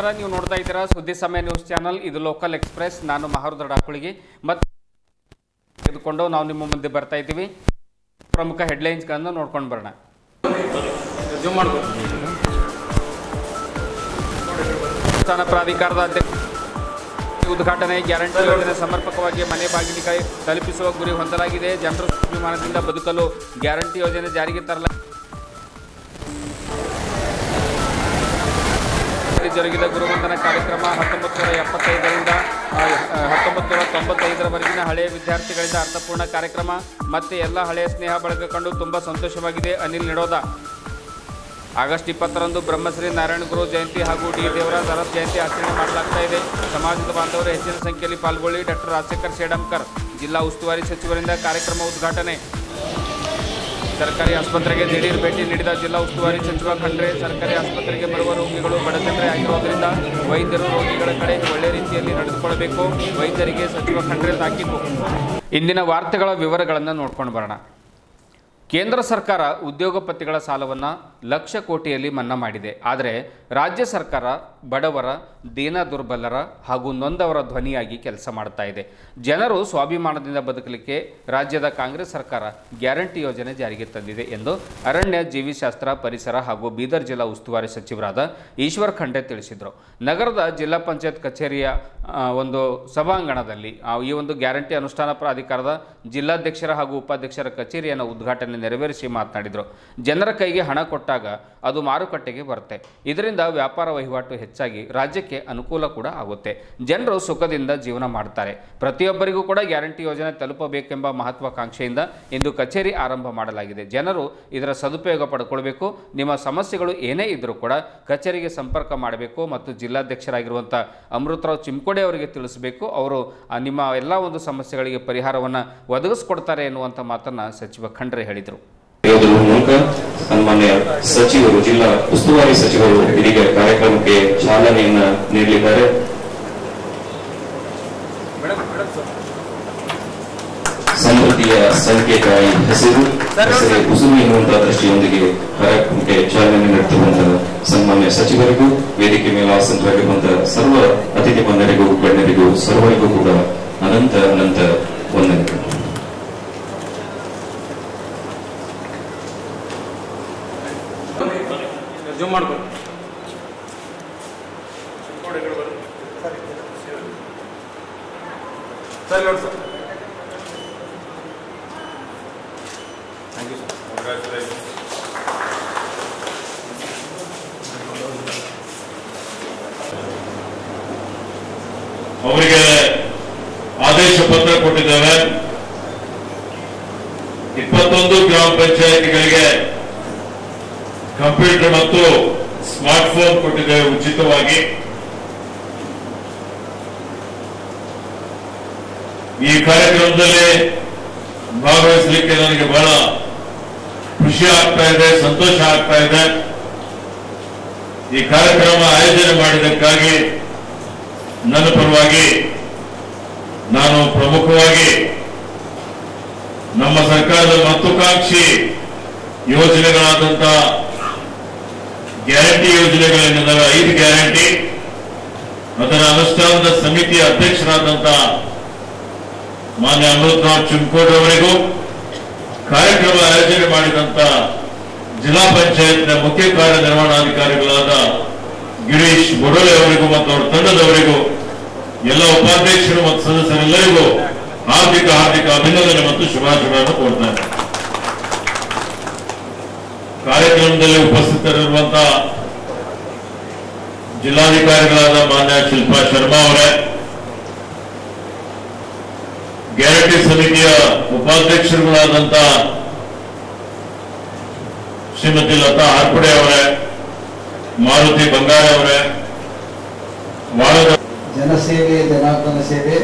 ನಮಸ್ಕಾರ. ನೀವು ನೋಡ್ತಾ ಇದ್ದೀರಾ ಸುದ್ದಿ ಸಮಯ ನ್ಯೂಸ್ ಚಾನಲ್. ಇದು ಲೋಕಲ್ ಎಕ್ಸ್ಪ್ರೆಸ್. ನಾನು ಮಹಾರುದ್ರ ಡಾಕುಳಿಗೆ. ಮತ್ತು ತೆಗೆದುಕೊಂಡು ನಾವು ನಿಮ್ಮ ಮುಂದೆ ಬರ್ತಾ ಇದ್ದೀವಿ. ಪ್ರಮುಖ ಹೆಡ್ಲೈನ್ಸ್ಗಳನ್ನು ನೋಡ್ಕೊಂಡು ಬರೋಣ. ಸ್ಥಾನ ಪ್ರಾಧಿಕಾರದ ಅಧ್ಯಕ್ಷ ಉದ್ಘಾಟನೆ ಗ್ಯಾರಂಟಿ ಯೋಜನೆ ಸಮರ್ಪಕವಾಗಿ ಮನೆ ಬಾಗಿಲಿಗೆ ತಲುಪಿಸುವ ಗುರಿ ಹೊಂದಲಾಗಿದೆ. ಜನರ ವಿಮಾನದಿಂದ ಬದುಕಲು ಗ್ಯಾರಂಟಿ ಯೋಜನೆ ಜಾರಿಗೆ ತರಲಾಗಿದೆ. ಜರುಗಿದ ಗುರುವಂದನ ಕಾರ್ಯಕ್ರಮ ಹತ್ತೊಂಬತ್ತು ನೂರ ಎಪ್ಪತ್ತೈದರಿಂದ ಹತ್ತೊಂಬತ್ತು ನೂರ ತೊಂಬತ್ತೈದರವರೆಗಿನ ಹಳೆಯ ವಿದ್ಯಾರ್ಥಿಗಳಿಂದ ಅರ್ಥಪೂರ್ಣ ಕಾರ್ಯಕ್ರಮ ಮತ್ತೆ ಎಲ್ಲ ಹಳೆಯ ಸ್ನೇಹ ಬಳಗ ಕಂಡು ತುಂಬ ಸಂತೋಷವಾಗಿದೆ. ಅನಿಲ್ ನಿಡೋದ. ಆಗಸ್ಟ್ ಇಪ್ಪತ್ತರಂದು ಬ್ರಹ್ಮಶ್ರೀ ನಾರಾಯಣ ಗುರು ಜಯಂತಿ ಹಾಗೂ ಡಿ ದೇವರ ಅರಸ್ ಜಯಂತಿ ಆಚರಣೆ ಮಾಡಲಾಗ್ತಾ ಇದೆ. ಸಮಾಜದ ಬಾಂಧವರು ಹೆಚ್ಚಿನ ಸಂಖ್ಯೆಯಲ್ಲಿ ಪಾಲ್ಗೊಳ್ಳಿ. ಡಾಕ್ಟರ್ ರಾಜಶೇಖರ್ ಶೇಡಂಕರ್ ಜಿಲ್ಲಾ ಉಸ್ತುವಾರಿ ಸಚಿವರಿಂದ ಕಾರ್ಯಕ್ರಮ ಉದ್ಘಾಟನೆ. ಸರ್ಕಾರಿ ಆಸ್ಪತ್ರೆಗೆ ದಿಢೀರ್ ಭೇಟಿ ನೀಡಿದ ಜಿಲ್ಲಾ ಉಸ್ತುವಾರಿ ಸಚಿವ ಖಂಡ್ರೆ, ಸರ್ಕಾರಿ ಆಸ್ಪತ್ರೆಗೆ ಬರುವ ರೋಗಿಗಳು ಬಡತಂದ್ರೆ ಆಗಿರುವುದರಿಂದ ವೈದ್ಯರು ರೋಗಿಗಳ ಕಡೆ ಒಳ್ಳೆ ರೀತಿಯಲ್ಲಿ ನಡೆದುಕೊಳ್ಳಬೇಕು. ವೈದ್ಯರಿಗೆ ಸಚಿವ ಖಂಡ್ರೆ ತಾಕೀತು. ಇಂದಿನ ವಾರ್ತೆಗಳ ವಿವರಗಳನ್ನು ನೋಡ್ಕೊಂಡು ಬರೋಣ. ಕೇಂದ್ರ ಸರ್ಕಾರ ಉದ್ಯೋಗಪತಿಗಳ ಸಾಲವನ್ನು ಲಕ್ಷ ಕೋಟಿಯಲ್ಲಿ ಮನ್ನಾ ಮಾಡಿದೆ. ಆದರೆ ರಾಜ್ಯ ಸರ್ಕಾರ ಬಡವರ, ದೀನ ದುರ್ಬಲರ ಹಾಗೂ ನೊಂದವರ ಧ್ವನಿಯಾಗಿ ಕೆಲಸ ಮಾಡ್ತಾ ಇದೆ. ಜನರು ಸ್ವಾಭಿಮಾನದಿಂದ ಬದುಕಲಿಕ್ಕೆ ರಾಜ್ಯದ ಕಾಂಗ್ರೆಸ್ ಸರ್ಕಾರ ಗ್ಯಾರಂಟಿ ಯೋಜನೆ ಜಾರಿಗೆ ತಂದಿದೆ ಎಂದು ಅರಣ್ಯ ಜೀವಿಶಾಸ್ತ್ರ ಪರಿಸರ ಹಾಗೂ ಬೀದರ್ ಜಿಲ್ಲಾ ಉಸ್ತುವಾರಿ ಸಚಿವರಾದ ಈಶ್ವರ್ ಖಂಡೆ ತಿಳಿಸಿದರು. ನಗರದ ಜಿಲ್ಲಾ ಪಂಚಾಯತ್ ಕಚೇರಿಯ ಒಂದು ಸಭಾಂಗಣದಲ್ಲಿ ಈ ಒಂದು ಗ್ಯಾರಂಟಿ ಅನುಷ್ಠಾನ ಪ್ರಾಧಿಕಾರದ ಜಿಲ್ಲಾಧ್ಯಕ್ಷರ ಹಾಗೂ ಉಪಾಧ್ಯಕ್ಷರ ಕಚೇರಿಯನ್ನು ಉದ್ಘಾಟನೆ ನೆರವೇರಿಸಿ ಮಾತನಾಡಿದರು. ಜನರ ಕೈಗೆ ಹಣ ಕೊಟ್ಟಾಗ ಅದು ಮಾರುಕಟ್ಟೆಗೆ ಬರುತ್ತೆ. ಇದರಿಂದ ವ್ಯಾಪಾರ ವಹಿವಾಟು ಹೆಚ್ಚಾಗಿ ರಾಜ್ಯಕ್ಕೆ ಅನುಕೂಲ ಕೂಡ ಆಗುತ್ತೆ. ಜನರು ಸುಖದಿಂದ ಜೀವನ ಮಾಡ್ತಾರೆ. ಪ್ರತಿಯೊಬ್ಬರಿಗೂ ಕೂಡ ಗ್ಯಾರಂಟಿ ಯೋಜನೆ ತಲುಪಬೇಕೆಂಬ ಮಹತ್ವಾಕಾಂಕ್ಷೆಯಿಂದ ಇಂದು ಕಚೇರಿ ಆರಂಭ ಮಾಡಲಾಗಿದೆ. ಜನರು ಇದರ ಸದುಪಯೋಗ ಪಡ್ಕೊಳ್ಬೇಕು. ನಿಮ್ಮ ಸಮಸ್ಯೆಗಳು ಏನೇ ಇದ್ದರೂ ಕೂಡ ಕಚೇರಿಗೆ ಸಂಪರ್ಕ ಮಾಡಬೇಕು ಮತ್ತು ಜಿಲ್ಲಾಧ್ಯಕ್ಷರಾಗಿರುವಂಥ ಅಮೃತರಾವ್ ಚಿಮ್ಕೋಡೆ ಅವರಿಗೆ ತಿಳಿಸಬೇಕು. ಅವರು ನಿಮ್ಮ ಎಲ್ಲ ಒಂದು ಸಮಸ್ಯೆಗಳಿಗೆ ಪರಿಹಾರವನ್ನು ಒದಗಿಸ್ಕೊಡ್ತಾರೆ ಎನ್ನುವಂಥ ಮಾತನ್ನು ಸಚಿವ ಖಂಡ್ರೆ ಹೇಳಿದರು. ಸನ್ಮಾನ್ಯ ಸಚಿವರು, ಜಿಲ್ಲಾ ಉಸ್ತುವಾರಿ ಸಚಿವರು ಇದೀಗ ಕಾರ್ಯಕ್ರಮಕ್ಕೆ ಚಾಲನೆಯನ್ನ ನೀಡಲಿದ್ದಾರೆ. ಸಮೃದ್ಧಿಯ ಸಂಕೇತ ಈ ಹೆಸರು, ಹಸಿರು ಎನ್ನುವಂತಹ ದೃಷ್ಟಿಯೊಂದಿಗೆ ಕಾರ್ಯಕ್ರಮಕ್ಕೆ ಚಾಲನೆ ನೀಡುತ್ತಿರುವಂತಹ ಸನ್ಮಾನ್ಯ ಸಚಿವರಿಗೂ, ವೇದಿಕೆ ಮೇಲೆ ಆಸನರಾಗಿರುವಂತಹ ಸರ್ವ ಅತಿಥಿ ಬಂಧರಿಗೂ ಗಣ್ಯರಿಗೂ, ಸರ್ವರಿಗೂ ಕೂಡ ಅನಂತ ಅನಂತ ವಂದನೆಗಳು. ಮಾಡ್ಕೊ ಸರ್ ನೋಡಿ ಸರ್. ಥ್ಯಾಂಕ್ ಯು ಸರ್ ಅವರಿಗೆ ಆದೇಶ ಪತ್ರ ಕೊಟ್ಟಿದ್ದೇವೆ. ಇಪ್ಪತ್ತೊಂದು ಗ್ರಾಮ ಪಂಚಾಯತ್ಗಳಿಗೆ ಕಂಪ್ಯೂಟರ್ ಮತ್ತು ಸ್ಮಾರ್ಟ್ ಫೋನ್ ಕೊಟ್ಟಿದೆ ಉಚಿತವಾಗಿ. ಈ ಕಾರ್ಯಕ್ರಮದಲ್ಲಿ ಭಾಗವಹಿಸಲಿಕ್ಕೆ ನನಗೆ ಬಹಳ ಖುಷಿ ಆಗ್ತಾ ಇದೆ, ಸಂತೋಷ ಆಗ್ತಾ ಇದೆ. ಈ ಕಾರ್ಯಕ್ರಮ ಆಯೋಜನೆ ಮಾಡಿದ್ದಕ್ಕಾಗಿ ನನ್ನ ಪರವಾಗಿ ನಾನು ಪ್ರಮುಖವಾಗಿ ನಮ್ಮ ಸರ್ಕಾರದ ಮಹತ್ವಾಕಾಂಕ್ಷಿ ಯೋಜನೆಗಳಾದಂಥ ಗ್ಯಾರಂಟಿ ಯೋಜನೆಗಳೇನಿದ್ದಾವೆ ಐದು ಗ್ಯಾರಂಟಿ. ಅದರ ಅನುಷ್ಠಾನದ ಸಮಿತಿಯ ಅಧ್ಯಕ್ಷರಾದಂತ ಮಾನ್ಯ ಅಮೃತನಾಥ್ ಚುಮ್ಕೋಡ್ ಅವರಿಗೂ ಕಾರ್ಯಕ್ರಮ ಆಯೋಜನೆ ಮಾಡಿದಂತ ಜಿಲ್ಲಾ ಪಂಚಾಯತ್ನ ಮುಖ್ಯ ಕಾರ್ಯನಿರ್ವಹಣಾಧಿಕಾರಿಗಳಾದ ಗಿರೀಶ್ ಬೊಡೋಲೆ ಅವರಿಗೂ ಮತ್ತು ಅವರ ತಂಡದವರಿಗೂ, ಎಲ್ಲ ಉಪಾಧ್ಯಕ್ಷರು ಮತ್ತು ಸದಸ್ಯರೆಲ್ಲರಿಗೂ ಹಾರ್ದಿಕ ಹಾರ್ದಿಕ ಅಭಿನಂದನೆ ಮತ್ತು ಶುಭಾಶಯಗಳನ್ನು ಕೋರ್ತಾರೆ ಕಾರ್ಯಕ್ರಮದಲ್ಲಿ ಉಪಸ್ಥಿತರಿರುವಂತಹ ಜಿಲ್ಲಾಧಿಕಾರಿಗಳಾದ ಮಾನ್ಯ ಶಿಲ್ಪಾ ಶರ್ಮಾ ಅವರೇ, ಗ್ಯಾರಂಟಿ ಸಮಿತಿಯ ಉಪಾಧ್ಯಕ್ಷರುಗಳಾದಂತ ಶ್ರೀಮತಿ ಲತಾ ಹಾರ್ಪಡೆ ಅವರೇ, ಮಾರುತಿ ಬಂಗಾರ ಅವರೇ ಜನ ಜನಸೇವೆ, ಜನಾರ್ದನ ಸೇವೆ,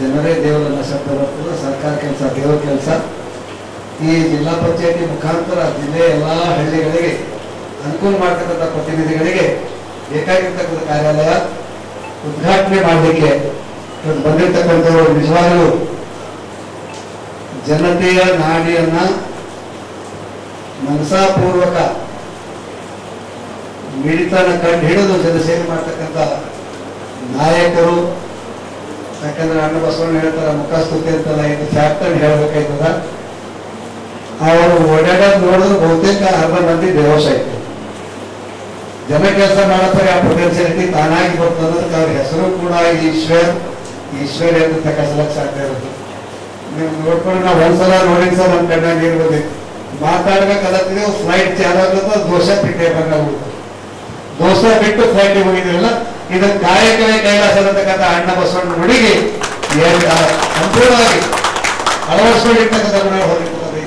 ಜನರೇ ದೇವರನ್ನ ಶಬ್ದ ಸರ್ಕಾರ ಕೆಲಸ, ದೇವರ ಕೆಲಸ. ಈ ಜಿಲ್ಲಾ ಪಂಚಾಯತಿ ಮುಖಾಂತರ ಜಿಲ್ಲೆಯ ಎಲ್ಲಾ ಹಳ್ಳಿಗಳಿಗೆ, ಅನುಕೂಲ ಮಾಡ್ತಕ್ಕಂಥ ಪ್ರತಿನಿಧಿಗಳಿಗೆ ಬೇಕಾಗಿರ್ತಕ್ಕಂಥ ಕಾರ್ಯಾಲಯ ಉದ್ಘಾಟನೆ ಮಾಡಲಿಕ್ಕೆ ಬಂದಿರತಕ್ಕಂಥವರು ನಿಜವಾಗಲೂ ಜನತೆಯ ನಾಡಿಯನ್ನ ಮನಸಾಪೂರ್ವಕ ಮಿಡಿತನ ಕಂಡು ಹಿಡಿದು ಜನಸೇವೆ ಮಾಡ್ತಕ್ಕಂಥ ನಾಯಕರು, ಯಾಕಂದ್ರೆ ಅಣ್ಣ ಬಸವಣ್ಣ ಹೇಳ್ತಾರ, ಮುಖಸ್ತುತಿ ಅಂತಲ್ಲ ಇದು ಫ್ಯಾಕ್ಟರ್ ಹೇಳ್ಬೇಕಾಯ್ತದ. ಅವರು ಓಡಾಡೋದು ನೋಡಿದ್ರೆ ಬಹುತೇಕ ಅರ್ಧ ಮಂದಿ ದೇವಸ ಇತ್ತು ಜನ ಕೆಲಸ ಮಾಡತ್ತಾರೆ ಆ ಪೊಟೆನ್ಶಿಯಾಲಿಟಿ ತಾನಾಗಿ ಬರ್ತದಕ್ಕೆ ಅವ್ರ ಹೆಸರು ಕೂಡ ಈಶ್ವರ್ ಈಶ್ವರ್ ಅಂತ ತಕಸಲಕ್ಕೆ ಸಾಧ್ಯ ಇರುತ್ತೆ. ನೀವು ನೋಡ್ಕೊಂಡು ನಾವು ಒಂದ್ಸಲ ನೋಡಿದ ಸಲ ನಮ್ಮ ಕಣ್ಣ ನೀರ್ಬೋದು ಮಾತಾಡ್ಬೇಕಾದ್ರೆ ಫ್ಲೈಟ್ ಚಾಲು ದೋಷ ದೋಸೆ ಪಿಟ್ಟೆ ದೋಷ ದೋಸೆ ಬಿಟ್ಟು ಫ್ಲೈಟ್ ಹೋಗಿದ್ರಲ್ಲ ಇದು ಕಾಯಕವೇ ಕೈಲಾಸ ಅನ್ನತಕ್ಕಂಥ ಅಣ್ಣ ಬಸವಣ್ಣ ನುಡಿಗೆ ಸಂಪೂರ್ಣವಾಗಿ ಅಳವಡಿಸ್ಕೊಂಡಿರ್ತಕ್ಕಂಥ ಗುಣ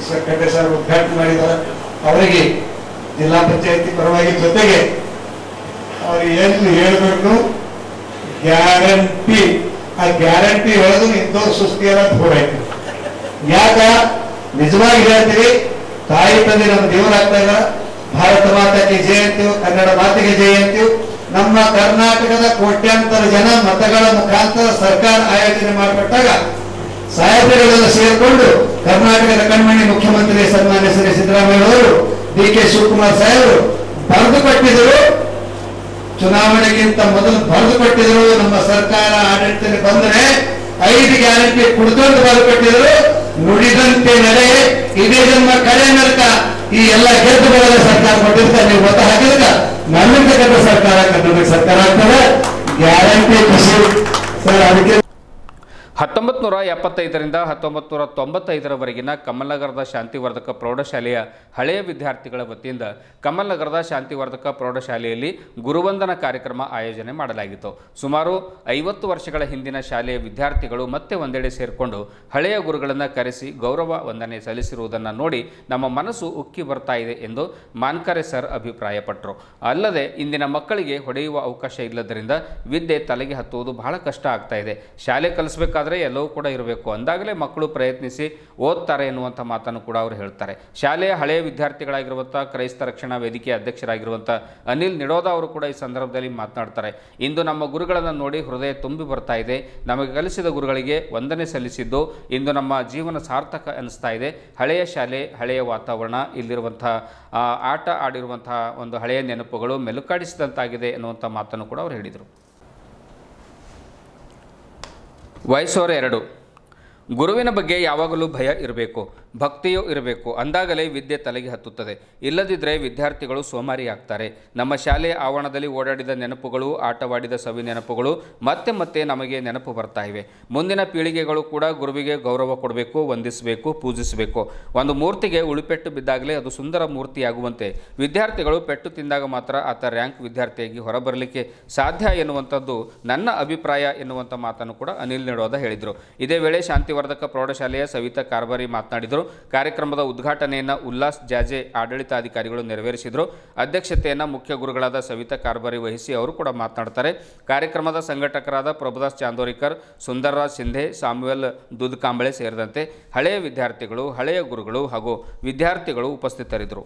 ಹೊಂದಿರ್ತದೆ ಈಶ್ವರ್ ಖಂಡೆ ಸರ್ ಉದ್ಘಾಟನೆ ಮಾಡಿದ್ದಾರೆ. ಅವರಿಗೆ ಜಿಲ್ಲಾ ಪಂಚಾಯತಿ ಪರವಾಗಿ ಜೊತೆಗೆ ಅವ್ರು ಏನು ಹೇಳಬೇಕು? ಗ್ಯಾರಂಟಿ. ಆ ಗ್ಯಾರಂಟಿ ಹೇಳೋದು ಇಂಥವ್ರು ಸುಸ್ತಿಯನ್ನ ಹೋರಾಯ್ತು ಯಾಕ? ನಿಜವಾಗಿ ಹೇಳ್ತೀವಿ ತಾಯಿ ತಂದೆ ನಮ್ಮ ದೇವರಾಗ್ತಾ ಇಲ್ಲ. ಭಾರತ ಮಾತಾಗೆ ಜಯ ಅಂತೀವಿ, ಕನ್ನಡ ಮಾತಿಗೆ ಜಯ ಅಂತೀವಿ. ನಮ್ಮ ಕರ್ನಾಟಕದ ಕೋಟ್ಯಾಂತರ ಜನ ಮತಗಳ ಮುಖಾಂತರ ಸರ್ಕಾರ ಆಯೋಜನೆ ಮಾಡಿಕೊಟ್ಟಾಗ ಸಾಹಿತ್ಯಗಳನ್ನು ಸೇರಿಕೊಂಡು ಕರ್ನಾಟಕದ ಕಣ್ಮಣಿ ಮುಖ್ಯಮಂತ್ರಿ ಸನ್ಮಾನ್ಯ ಶ್ರೀ ಸಿದ್ದರಾಮಯ್ಯ ಅವರು ಡಿ ಕೆ ಶಿವಕುಮಾರ್ ಸಾಹೇಬರು ಬರೆದು ಕೊಟ್ಟಿದ್ದರು. ಚುನಾವಣೆಗಿಂತ ಮೊದಲು ಬರೆದು ಕೊಟ್ಟಿದ್ರು ನಮ್ಮ ಸರ್ಕಾರ ಆಡಳಿತದಲ್ಲಿ ಬಂದರೆ ಐದು ಗ್ಯಾರಂಟಿ ಕುಡ್ಕೊಂಡು ಬರೆದು ಕೊಟ್ಟಿದ್ರು ನುಡಿದಂತೆ ನಡೆ ಇದೇ ನಮ್ಮ ಕಡೆ ನರಕ. ಈ ಎಲ್ಲ ಗೆದ್ದು ಬರೋದ ಸರ್ಕಾರ ಕೊಟ್ಟಿರ್ತ ನೀವು ಮತ ಹಾಕಿದಾಗ ನಮ್ಮಿರ್ತಕ್ಕಂಥ ಸರ್ಕಾರ, ಕರ್ನಾಟಕ ಸರ್ಕಾರ ಆಗ್ತದೆ. ಗ್ಯಾರಂಟಿ ಖುಷಿ ಸರ್, ಅದಕ್ಕೆ ಹತ್ತೊಂಬತ್ತು ನೂರ ಎಪ್ಪತ್ತೈದರಿಂದ ಹತ್ತೊಂಬತ್ತು ನೂರ ತೊಂಬತ್ತೈದರವರೆಗಿನ ಕಮಲ್ನಗರದ ಶಾಂತಿವರ್ಧಕ ಪ್ರೌಢಶಾಲೆಯ ಹಳೆಯ ವಿದ್ಯಾರ್ಥಿಗಳ ವತಿಯಿಂದ ಕಮಲ್ನಗರದ ಶಾಂತಿವರ್ಧಕ ಪ್ರೌಢಶಾಲೆಯಲ್ಲಿ ಗುರುವಂದನ ಕಾರ್ಯಕ್ರಮ ಆಯೋಜನೆ ಮಾಡಲಾಗಿತ್ತು. ಸುಮಾರು ಐವತ್ತು ವರ್ಷಗಳ ಹಿಂದಿನ ಶಾಲೆಯ ವಿದ್ಯಾರ್ಥಿಗಳು ಮತ್ತೆ ಒಂದೆಡೆ ಸೇರಿಕೊಂಡು ಹಳೆಯ ಗುರುಗಳನ್ನು ಕರೆಸಿ ಗೌರವ ವಂದನೆ ಸಲ್ಲಿಸಿರುವುದನ್ನು ನೋಡಿ ನಮ್ಮ ಮನಸ್ಸು ಉಕ್ಕಿ ಬರ್ತಾ ಇದೆ ಎಂದು ಮಾನ್ಕರೆ ಸರ್ ಅಭಿಪ್ರಾಯಪಟ್ಟರು ಅಲ್ಲದೆ ಇಂದಿನ ಮಕ್ಕಳಿಗೆ ಹೊಡೆಯುವ ಅವಕಾಶ ಇಲ್ಲದರಿಂದ ವಿದ್ಯೆ ತಲೆಗೆ ಹತ್ತುವುದು ಬಹಳ ಕಷ್ಟ ಆಗ್ತಾ ಇದೆ. ಶಾಲೆ ಕಲಿಸಬೇಕಾದ್ರೆ ಎಲ್ಲವೂ ಕೂಡ ಇರಬೇಕು. ಅಂದಾಗಲೇ ಮಕ್ಕಳು ಪ್ರಯತ್ನಿಸಿ ಓದ್ತಾರೆ ಎನ್ನುವಂಥ ಮಾತನ್ನು ಕೂಡ ಅವರು ಹೇಳ್ತಾರೆ. ಶಾಲೆಯ ಹಳೆಯ ವಿದ್ಯಾರ್ಥಿಗಳಾಗಿರುವಂಥ ಕ್ರೈಸ್ತ ರಕ್ಷಣಾ ವೇದಿಕೆ ಅಧ್ಯಕ್ಷರಾಗಿರುವಂಥ ಅನಿಲ್ ನಿಡೋದ ಅವರು ಕೂಡ ಈ ಸಂದರ್ಭದಲ್ಲಿ ಮಾತನಾಡ್ತಾರೆ. ಇಂದು ನಮ್ಮ ಗುರುಗಳನ್ನು ನೋಡಿ ಹೃದಯ ತುಂಬಿ ಬರ್ತಾ ಇದೆ. ನಮಗೆ ಕಲಿಸಿದ ಗುರುಗಳಿಗೆ ವಂದನೆ ಸಲ್ಲಿಸಿದ್ದು ಇಂದು ನಮ್ಮ ಜೀವನ ಸಾರ್ಥಕ ಅನ್ನಿಸ್ತಾ ಇದೆ. ಹಳೆಯ ಶಾಲೆ, ಹಳೆಯ ವಾತಾವರಣ, ಇಲ್ಲಿರುವಂಥ ಆಟ ಆಡಿರುವಂತಹ ಒಂದು ಹಳೆಯ ನೆನಪುಗಳು ಮೆಲುಕಾಡಿಸಿದಂತಾಗಿದೆ ಎನ್ನುವಂಥ ಮಾತನ್ನು ಕೂಡ ಅವರು ಹೇಳಿದರು. ವಯಸ್ಸೋರ ಎರಡು. ಗುರುವಿನ ಬಗ್ಗೆ ಯಾವಾಗಲೂ ಭಯ ಇರಬೇಕು. ಭಕ್ತಿಯೂ ಇರಬೇಕು. ಅಂದಾಗಲೇ ವಿದ್ಯೆ ತಲೆಗೆ ಹತ್ತುತ್ತದೆ. ಇಲ್ಲದಿದ್ದರೆ ವಿದ್ಯಾರ್ಥಿಗಳು ಸೋಮಾರಿ ಆಗ್ತಾರೆ ನಮ್ಮ ಶಾಲೆಯ ಆವರಣದಲ್ಲಿ ಓಡಾಡಿದ ನೆನಪುಗಳು, ಆಟವಾಡಿದ ಸವಿ ನೆನಪುಗಳು ಮತ್ತೆ ಮತ್ತೆ ನಮಗೆ ನೆನಪು ಬರ್ತಾ ಇವೆ. ಮುಂದಿನ ಪೀಳಿಗೆಗಳು ಕೂಡ ಗುರುವಿಗೆ ಗೌರವ ಕೊಡಬೇಕು, ವಂದಿಸಬೇಕು, ಪೂಜಿಸಬೇಕು. ಒಂದು ಮೂರ್ತಿಗೆ ಉಳಿಪೆಟ್ಟು ಬಿದ್ದಾಗಲೇ ಅದು ಸುಂದರ ಮೂರ್ತಿಯಾಗುವಂತೆ. ವಿದ್ಯಾರ್ಥಿಗಳು ಪೆಟ್ಟು ತಿಂದಾಗ ಮಾತ್ರ ಆತ ರ್ಯಾಂಕ್ ವಿದ್ಯಾರ್ಥಿಯಾಗಿ ಹೊರಬರಲಿಕ್ಕೆ ಸಾಧ್ಯ ಎನ್ನುವಂಥದ್ದು ನನ್ನ ಅಭಿಪ್ರಾಯ ಎನ್ನುವಂಥ ಮಾತನ್ನು ಕೂಡ ಅನಿಲ್ ನಿಡೋದ ಹೇಳಿದರು. ಇದೇ ವೇಳೆ ಶಾಂತಿವರ್ಧಕ ಪ್ರೌಢಶಾಲೆಯ ಸವಿತಾ ಕಾರ್ಬಾರಿ ಮಾತನಾಡಿದರು. ಕಾರ್ಯಕ್ರಮದ ಉದ್ಘಾಟನೆಯನ್ನು ಉಲ್ಲಾಸ್ ಜಾಜೆ ಆಡಳಿತಾಧಿಕಾರಿಗಳು ನೆರವೇರಿಸಿದರು. ಅಧ್ಯಕ್ಷತೆಯನ್ನು ಮುಖ್ಯ ಗುರುಗಳಾದ ಸವಿತಾ ಕಾರ್ಬಾರಿ ವಹಿಸಿ ಅವರು ಕೂಡ ಮಾತನಾಡ್ತಾರೆ. ಕಾರ್ಯಕ್ರಮದ ಸಂಘಟಕರಾದ ಪ್ರಭುದಾಸ್ ಚಾಂದೋರಿಕರ್ ಸುಂದರರಾಜ್ ಸಿಂಧೆ ಸಾಮುವೆಲ್ ದುದ್ಕಾಂಬಳೆ ಸೇರಿದಂತೆ ಹಳೆಯ ವಿದ್ಯಾರ್ಥಿಗಳು ಹಳೆಯ ಗುರುಗಳು ಹಾಗೂ ವಿದ್ಯಾರ್ಥಿಗಳು ಉಪಸ್ಥಿತರಿದ್ದರು.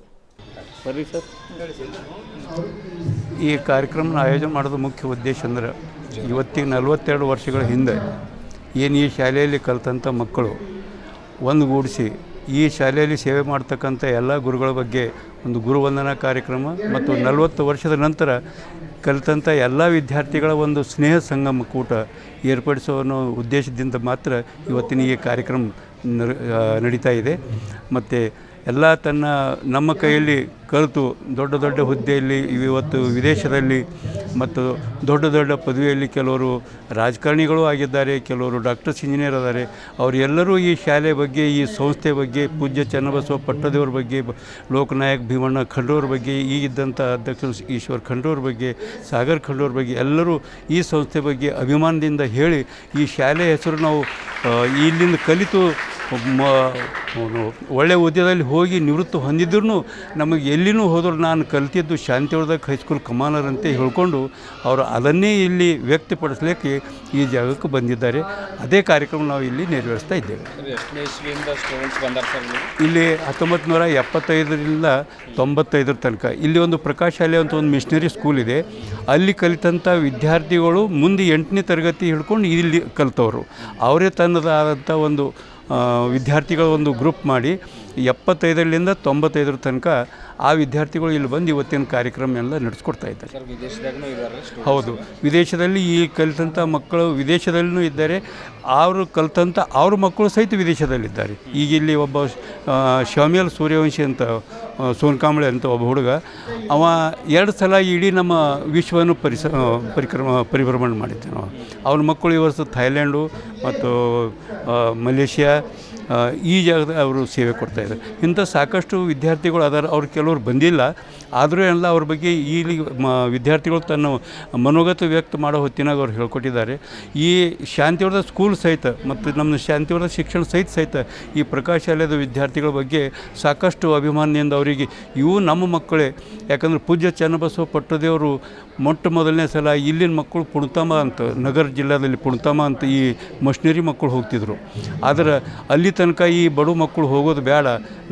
ಈ ಕಾರ್ಯಕ್ರಮನ ಆಯೋಜನೆ ಮಾಡೋದು ಮುಖ್ಯ ಉದ್ದೇಶ ಅಂದರೆ ಇವತ್ತಿಗೆ ನಲವತ್ತೆರಡು ವರ್ಷಗಳ ಹಿಂದೆ ಏನು ಈ ಶಾಲೆಯಲ್ಲಿ ಕಲಿತಂಥ ಮಕ್ಕಳು ಒಂದುಗೂಡಿಸಿ ಈ ಶಾಲೆಯಲ್ಲಿ ಸೇವೆ ಮಾಡ್ತಕ್ಕಂಥ ಎಲ್ಲ ಗುರುಗಳ ಬಗ್ಗೆ ಒಂದು ಗುರುವಂದನಾ ಕಾರ್ಯಕ್ರಮ ಮತ್ತು ನಲವತ್ತು ವರ್ಷದ ನಂತರ ಕಲಿತಂಥ ಎಲ್ಲ ವಿದ್ಯಾರ್ಥಿಗಳ ಒಂದು ಸ್ನೇಹ ಸಂಗಮ ಕೂಟ ಏರ್ಪಡಿಸೋ ಅನ್ನೋ ಉದ್ದೇಶದಿಂದ ಮಾತ್ರ ಇವತ್ತಿನ ಈ ಕಾರ್ಯಕ್ರಮ ನಡೀತಾ ಇದೆ. ಮತ್ತು ಎಲ್ಲ ತನ್ನ ನಮ್ಮ ಕೈಯಲ್ಲಿ ಕಲಿತು ದೊಡ್ಡ ದೊಡ್ಡ ಹುದ್ದೆಯಲ್ಲಿ ಇವತ್ತು ವಿದೇಶದಲ್ಲಿ ಮತ್ತು ದೊಡ್ಡ ದೊಡ್ಡ ಪದವಿಯಲ್ಲಿ ಕೆಲವರು ರಾಜಕಾರಣಿಗಳು ಆಗಿದ್ದಾರೆ, ಕೆಲವರು ಡಾಕ್ಟರ್ಸ್, ಇಂಜಿನಿಯರ್ ಅದಾರೆ ಅವರೆಲ್ಲರೂ ಈ ಶಾಲೆ ಬಗ್ಗೆ, ಈ ಸಂಸ್ಥೆ ಬಗ್ಗೆ, ಪೂಜ್ಯ ಚನ್ನಬಸವ ಪಟ್ಟದೇವ್ರ ಬಗ್ಗೆ, ಲೋಕನಾಯಕ್ ಭೀಮಣ್ಣ ಖಂಡೋರ ಬಗ್ಗೆ, ಈಗಿದ್ದಂಥ ಅಧ್ಯಕ್ಷರು ಈಶ್ವರ್ ಖಂಡ್ರವ್ರ ಬಗ್ಗೆ, ಸಾಗರ್ ಖಂಡ್ರವ್ರ ಬಗ್ಗೆ, ಎಲ್ಲರೂ ಈ ಸಂಸ್ಥೆ ಬಗ್ಗೆ ಅಭಿಮಾನದಿಂದ ಹೇಳಿ ಈ ಶಾಲೆ ಹೆಸರು ನಾವು ಇಲ್ಲಿಂದ ಕಲಿತು ಒಳ್ಳೆಯ ಹುದ್ದೆದಲ್ಲಿ ಹೋಗಿ ನಿವೃತ್ತಿ ಹೊಂದಿದ್ರು ನಮಗೆ ಎಲ್ಲಿನೂ ಹೋದರೂ ನಾನು ಕಲಿತಿದ್ದು ಶಾಂತಿವರ್ಧಕ ಹೈಸ್ಕೂಲ್ ಕಮಾನರ್ ಅಂತ ಹೇಳ್ಕೊಂಡು ಅವರು ಅದನ್ನೇ ಇಲ್ಲಿ ವ್ಯಕ್ತಪಡಿಸ್ಲಿಕ್ಕೆ ಈ ಜಾಗಕ್ಕೆ ಬಂದಿದ್ದಾರೆ. ಅದೇ ಕಾರ್ಯಕ್ರಮ ನಾವು ಇಲ್ಲಿ ನೆರವೇರಿಸ್ತಾ ಇದ್ದೇವೆ. ಇಲ್ಲಿ? ಹತ್ತೊಂಬತ್ತು ನೂರ ಎಪ್ಪತ್ತೈದರಿಂದ ತೊಂಬತ್ತೈದರ ತನಕ. ಇಲ್ಲಿ ಒಂದು ಪ್ರಕಾಶ್ ಶಾಲೆ ಅಂತ ಒಂದು ಮಿಷನರಿ ಸ್ಕೂಲ್ ಇದೆ. ಅಲ್ಲಿ ಕಲಿತಂಥ ವಿದ್ಯಾರ್ಥಿಗಳು ಮುಂದೆ ಎಂಟನೇ ತರಗತಿ ಹಿಡ್ಕೊಂಡು ಇಲ್ಲಿ ಕಲಿತವರು. ಅವರೇ ತನ್ನದಾದಂಥ ಒಂದು ವಿದ್ಯಾರ್ಥಿಗಳ ಒಂದು ಗ್ರೂಪ್ ಮಾಡಿ ಎಪ್ಪತ್ತೈದರಿಂದ ತೊಂಬತ್ತೈದರ ತನಕ ಆ ವಿದ್ಯಾರ್ಥಿಗಳು ಇಲ್ಲಿ ಬಂದು ಇವತ್ತಿನ ಕಾರ್ಯಕ್ರಮ ಎಲ್ಲ ನಡೆಸ್ಕೊಡ್ತಾ ಇದ್ದಾರೆ. ಹೌದು. ವಿದೇಶದಲ್ಲಿ ಈ ಕಲಿತಂಥ ಮಕ್ಕಳು ವಿದೇಶದಲ್ಲೂ ಇದ್ದಾರೆ. ಅವರು ಕಲಿತಂಥ ಅವ್ರ ಮಕ್ಕಳು ಸಹಿತ ವಿದೇಶದಲ್ಲಿದ್ದಾರೆ. ಈಗ ಇಲ್ಲಿ ಒಬ್ಬ ಶಾಮಿಯಲ್ ಸೂರ್ಯವಂಶಿ ಅಂತ ಸೋನ್ಕಾಂಬಳೆ ಅಂತ ಒಬ್ಬ ಹುಡುಗ ಅವ ಎರಡು ಸಲ ಇಡೀ ನಮ್ಮ ವಿಶ್ವವನ್ನು ಪರಿಸ ಪರಿಕ್ರಮ ಪರಿಭ್ರಮಣೆ ಮಾಡಿದ್ದೆ ನಾವು ಅವ್ರ ಮಕ್ಕಳು ಈ ವರ್ಷ ಥೈಲ್ಯಾಂಡು ಮತ್ತು ಮಲೇಷ್ಯಾ ಈ ಜಾಗದ ಅವರು ಸೇವೆ ಕೊಡ್ತಾ ಇದ್ದಾರೆ. ಇಂಥ ಸಾಕಷ್ಟು ವಿದ್ಯಾರ್ಥಿಗಳು ಅದರ ಅವ್ರು ಕೆಲವರು ಬಂದಿಲ್ಲ. ಆದರೂ ಎಲ್ಲ ಅವ್ರ ಬಗ್ಗೆ ಇಲ್ಲಿ ಮ, ವಿದ್ಯಾರ್ಥಿಗಳು ತನ್ನ ಮನೋಗತ ವ್ಯಕ್ತ ಮಾಡೋ ಹೊತ್ತಿನಾಗ ಅವ್ರು ಹೇಳ್ಕೊಟ್ಟಿದ್ದಾರೆ. ಈ ಶಾಂತಿವರ್ಧ ಸ್ಕೂಲ್ ಸಹಿತ ಮತ್ತು ನಮ್ಮ ಶಾಂತಿವರ್ಧ ಶಿಕ್ಷಣ ಸಹಿತ ಸಹಿತ ಈ ಪ್ರಕಾಶಾಲಯದ ವಿದ್ಯಾರ್ಥಿಗಳ ಬಗ್ಗೆ ಸಾಕಷ್ಟು ಅಭಿಮಾನದಿಂದ ಅವರಿಗೆ ಇವು ನಮ್ಮ ಮಕ್ಕಳೇ. ಯಾಕಂದರೆ ಪೂಜ್ಯ ಚನ್ನಬಸವ ಪಟ್ಟದೇವರು ಮೊಟ್ಟ ಮೊದಲನೇ ಸಲ ಇಲ್ಲಿನ ಮಕ್ಕಳು ಪುಣತಮ ಅಂತ, ನಗರ ಜಿಲ್ಲಾದಲ್ಲಿ ಪುಣತಮ ಅಂತ ಈ ಮಷಿನರಿ ಮಕ್ಕಳು ಹೋಗ್ತಿದ್ರು. ಆದರೆ ಅಲ್ಲಿ ತನಕ ಈ ಬಡ ಮಕ್ಕಳು ಹೋಗೋದು ಬೇಡ.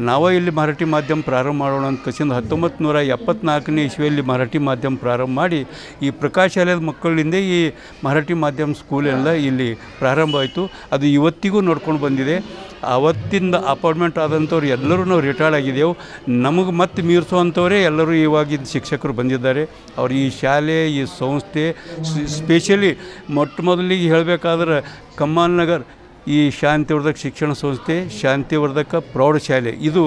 ನಾವೇ ಇಲ್ಲಿ ಮರಾಠಿ ಮಾಧ್ಯಮ ಪ್ರಾರಂಭ ಮಾಡೋಣ ಅಂತ ಕಸಿಂದ ಹತ್ತೊಂಬತ್ತು ನೂರ ಎಪ್ಪತ್ನಾಲ್ಕನೇ ಇಸ್ವಿಯಲ್ಲಿ ಮರಾಠಿ ಮಾಧ್ಯಮ ಪ್ರಾರಂಭ ಮಾಡಿ ಈ ಪ್ರಕಾಶಾಲಯದ ಮಕ್ಕಳಿಂದ ಈ ಮರಾಠಿ ಮಾಧ್ಯಮ ಸ್ಕೂಲೆಲ್ಲ ಇಲ್ಲಿ ಪ್ರಾರಂಭ ಆಯಿತು. ಅದು ಇವತ್ತಿಗೂ ನೋಡ್ಕೊಂಡು ಬಂದಿದೆ. ಅವತ್ತಿಂದ ಅಪಾಯಿಂಟ್ಮೆಂಟ್ ಆದಂಥವ್ರು ಎಲ್ಲರೂ ನಾವು ರಿಟೈರ್ಡ್ ಆಗಿದ್ದೆವು. ನಮಗೆ ಮತ್ತೆ ಮೀರಿಸುವಂಥವರೇ ಎಲ್ಲರೂ ಇವಾಗಿದ್ದ ಶಿಕ್ಷಕರು ಬಂದಿದ್ದಾರೆ. ಅವ್ರು ಈ ಶಾಲೆ, ಈ ಸಂಸ್ಥೆ ಸ್ಪೆಷಲಿ ಮೊಟ್ಟ ಮೊದಲಿಗೆ ಹೇಳಬೇಕಾದ್ರೆ ಕಮ್ಮಾಲ್ ನಗರ್, ಈ ಶಾಂತಿವರ್ಧಕ ಶಿಕ್ಷಣ ಸಂಸ್ಥೆ, ಶಾಂತಿವರ್ಧಕ ಪ್ರೌಢಶಾಲೆ. ಇದು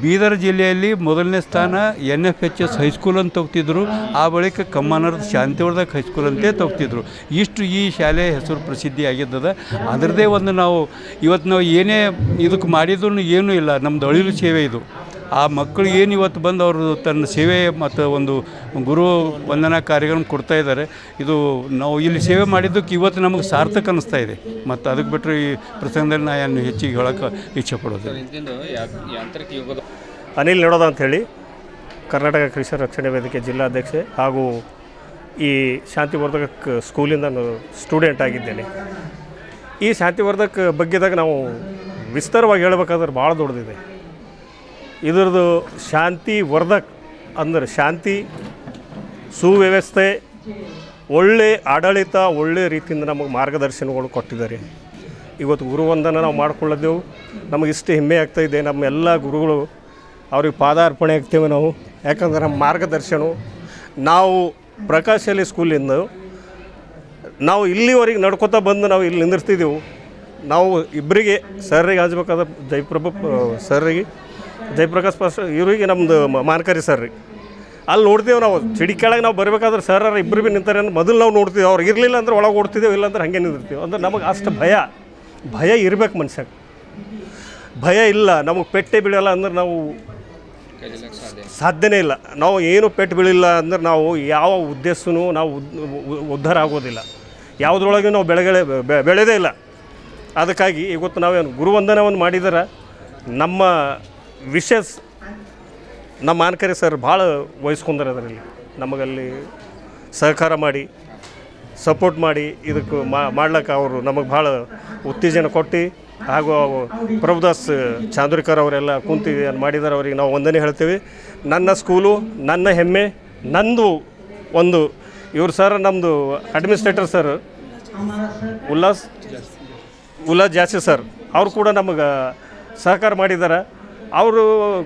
ಬೀದರ್ ಜಿಲ್ಲೆಯಲ್ಲಿ ಮೊದಲನೇ ಸ್ಥಾನ N F H S high school ಅಂತ ತೊಗ್ತಿದ್ರು. ಆ ಬಳಿಕ ಕಮ್ಮಾನರದ ಶಾಂತಿವರ್ಧಕ ಹೈಸ್ಕೂಲ್ ಅಂತೇ ತೊಗ್ತಿದ್ರು. ಇಷ್ಟು ಈ ಶಾಲೆ ಹೆಸರು ಪ್ರಸಿದ್ಧಿ ಆಗಿದ್ದದ. ಅದರದ್ದೇ ಒಂದು ನಾವು ಇವತ್ತು ನಾವು ಏನೇ ಇದಕ್ಕೆ ಮಾಡಿದ್ರು ಏನೂ ಇಲ್ಲ. ನಮ್ಮದು ಅಳಿಲು ಸೇವೆ ಇದು. ಆ ಮಕ್ಕಳು ಏನು ಇವತ್ತು ಬಂದು ಅವರು ತನ್ನ ಸೇವೆ ಮತ್ತು ಒಂದು ಗುರು ವಂದನಾ ಕಾರ್ಯಕ್ರಮ ಕೊಡ್ತಾ ಇದ್ದಾರೆ. ಇದು ನಾವು ಇಲ್ಲಿ ಸೇವೆ ಮಾಡಿದ್ದಕ್ಕೆ ಇವತ್ತು ನಮಗೆ ಸಾರ್ಥಕ ಅನ್ನಿಸ್ತಾ ಇದೆ. ಮತ್ತು ಅದಕ್ಕೆ ಬಿಟ್ಟರೆ ಈ ಪ್ರಸಂಗದಲ್ಲಿ ನಾ ಏನು ಹೆಚ್ಚಿಗೆ ಹೇಳೋಕ್ಕೆ ಇಚ್ಛೆ ಪಡೋದು ಅನಿಲ್ ನೋಡೋದ ಅಂಥೇಳಿ ಕರ್ನಾಟಕ ಕೃಷಿ ರಕ್ಷಣೆ ವೇದಿಕೆ ಜಿಲ್ಲಾಧ್ಯಕ್ಷೆ ಹಾಗೂ ಈ ಶಾಂತಿವರ್ಧಕ ಸ್ಕೂಲಿಂದ ನಾನು ಸ್ಟೂಡೆಂಟ್ ಆಗಿದ್ದೇನೆ. ಈ ಶಾಂತಿವರ್ಧಕ ಬಗ್ಗೆದಾಗ ನಾವು ವಿಸ್ತಾರವಾಗಿ ಹೇಳಬೇಕಾದ್ರೆ ಭಾಳ ದೊಡ್ಡದಿದೆ. ಇದರದ್ದು ಶಾಂತಿ ವರ್ಧಕ್ ಅಂದರೆ ಶಾಂತಿ, ಸುವ್ಯವಸ್ಥೆ, ಒಳ್ಳೆ ಆಡಳಿತ, ಒಳ್ಳೆ ರೀತಿಯಿಂದ ನಮಗೆ ಮಾರ್ಗದರ್ಶನಗಳು ಕೊಟ್ಟಿದ್ದಾರೆ. ಇವತ್ತು ಗುರುವಂದನ ನಾವು ಮಾಡ್ಕೊಳ್ಳೋದೆವು ನಮಗೆ ಇಷ್ಟು ಹೆಮ್ಮೆ ಇದೆ. ನಮ್ಮ ಎಲ್ಲ ಗುರುಗಳು ಅವ್ರಿಗೆ ಪಾದಾರ್ಪಣೆ ಆಗ್ತೇವೆ ನಾವು. ಯಾಕಂದ್ರೆ ನಮ್ಮ ಮಾರ್ಗದರ್ಶನ, ನಾವು ಪ್ರಕಾಶಲಿ ಸ್ಕೂಲಿಂದ ನಾವು ಇಲ್ಲಿವರೆಗೆ ನಡ್ಕೋತಾ ಬಂದು ನಾವು ಇಲ್ಲಿ ನಿಂದಿರ್ತಿದ್ದೆವು. ನಾವು ಇಬ್ಬರಿಗೆ ಸರ್ರಿಗೆ ಹಚ್ಬೇಕಾದ ಜಯಪ್ರಭು, ಸರ್ರಿಗೆ ಜಯಪ್ರಕಾಶ್ ಪಾಸ್ ಇವ್ರಿಗೆ ನಮ್ಮದು ಮಾನಕರಿ ಸರ್ ರೀ. ಅಲ್ಲಿ ನೋಡ್ತೀವಿ ನಾವು ಚಿಡಿ ಕೆಳಗೆ ನಾವು ಬರಬೇಕಾದ್ರೆ ಸರ್ ಇಬ್ಬರು ಭೀ ನಿಂತಾರೆ ಮೊದಲು ನಾವು ನೋಡ್ತೀವಿ, ಅವ್ರು ಇರಲಿಲ್ಲ ಅಂದ್ರೆ ಒಳಗೆ ಓಡ್ತಿದ್ದೇವೆ ಇಲ್ಲಾಂದ್ರೆ ಹಾಗೆ ನಿಂದಿರ್ತೀವಿ. ಅಂದ್ರೆ ನಮಗೆ ಅಷ್ಟು ಭಯ ಭಯ ಇರ್ಬೇಕು ಮನುಷ್ಯಗೆ ಭಯ ಇಲ್ಲ, ನಮಗೆ ಪೆಟ್ಟೆ ಬೀಳಲ್ಲ ಅಂದ್ರೆ ನಾವು ಸಾಧ್ಯನೇ ಇಲ್ಲ. ನಾವು ಏನು ಪೆಟ್ಟು ಬೀಳಿಲ್ಲ ಅಂದ್ರೆ ನಾವು ಯಾವ ಉದ್ದೇಶನು ನಾವು ಉದ್ಧಾರ ಆಗೋದಿಲ್ಲ ಯಾವುದ್ರೊಳಗೆ ನಾವು ಬೆಳೆಗಳೇ ಬೆಳೆದೇ ಇಲ್ಲ. ಅದಕ್ಕಾಗಿ ಇವತ್ತು ನಾವೇನು ಗುರುವಂದನವನ್ನು ಮಾಡಿದರೆ, ನಮ್ಮ ವಿಶೇಷ ನಮ್ಮ ಆನ್ಕರಿ ಸರ್ ಭಾಳ ವಹಿಸ್ಕೊಂಡಾರೆ ಅದರಲ್ಲಿ. ನಮಗಲ್ಲಿ ಸಹಕಾರ ಮಾಡಿ ಸಪೋರ್ಟ್ ಮಾಡಿ ಇದಕ್ಕೆ ಮಾಡ್ಲಿಕ್ಕೆ ಅವರು ನಮಗೆ ಭಾಳ ಉತ್ತೇಜನ ಕೊಟ್ಟು ಹಾಗೂ ಪ್ರಭುದಾಸ್ ಚಾಂದ್ರಿಕರ್ ಅವರೆಲ್ಲ ಕುಂತು ಮಾಡಿದ್ದಾರೆ ಅವರಿಗೆ ನಾವು ಒಂದನೇ ಹೇಳ್ತೀವಿ. ನನ್ನ ಸ್ಕೂಲು, ನನ್ನ ಹೆಮ್ಮೆ, ನಂದು ಒಂದು. ಇವರು ಸರ್ ನಮ್ಮದು ಅಡ್ಮಿನಿಸ್ಟ್ರೇಟರ್ ಸರ್ ಉಲ್ಲಾಸ್ ಉಲ್ಲಾಸ್ ಜಾಸ್ತಿ ಸರ್. ಅವರು ಕೂಡ ನಮಗೆ ಸಹಕಾರ ಮಾಡಿದ್ದಾರೆ ಅವರು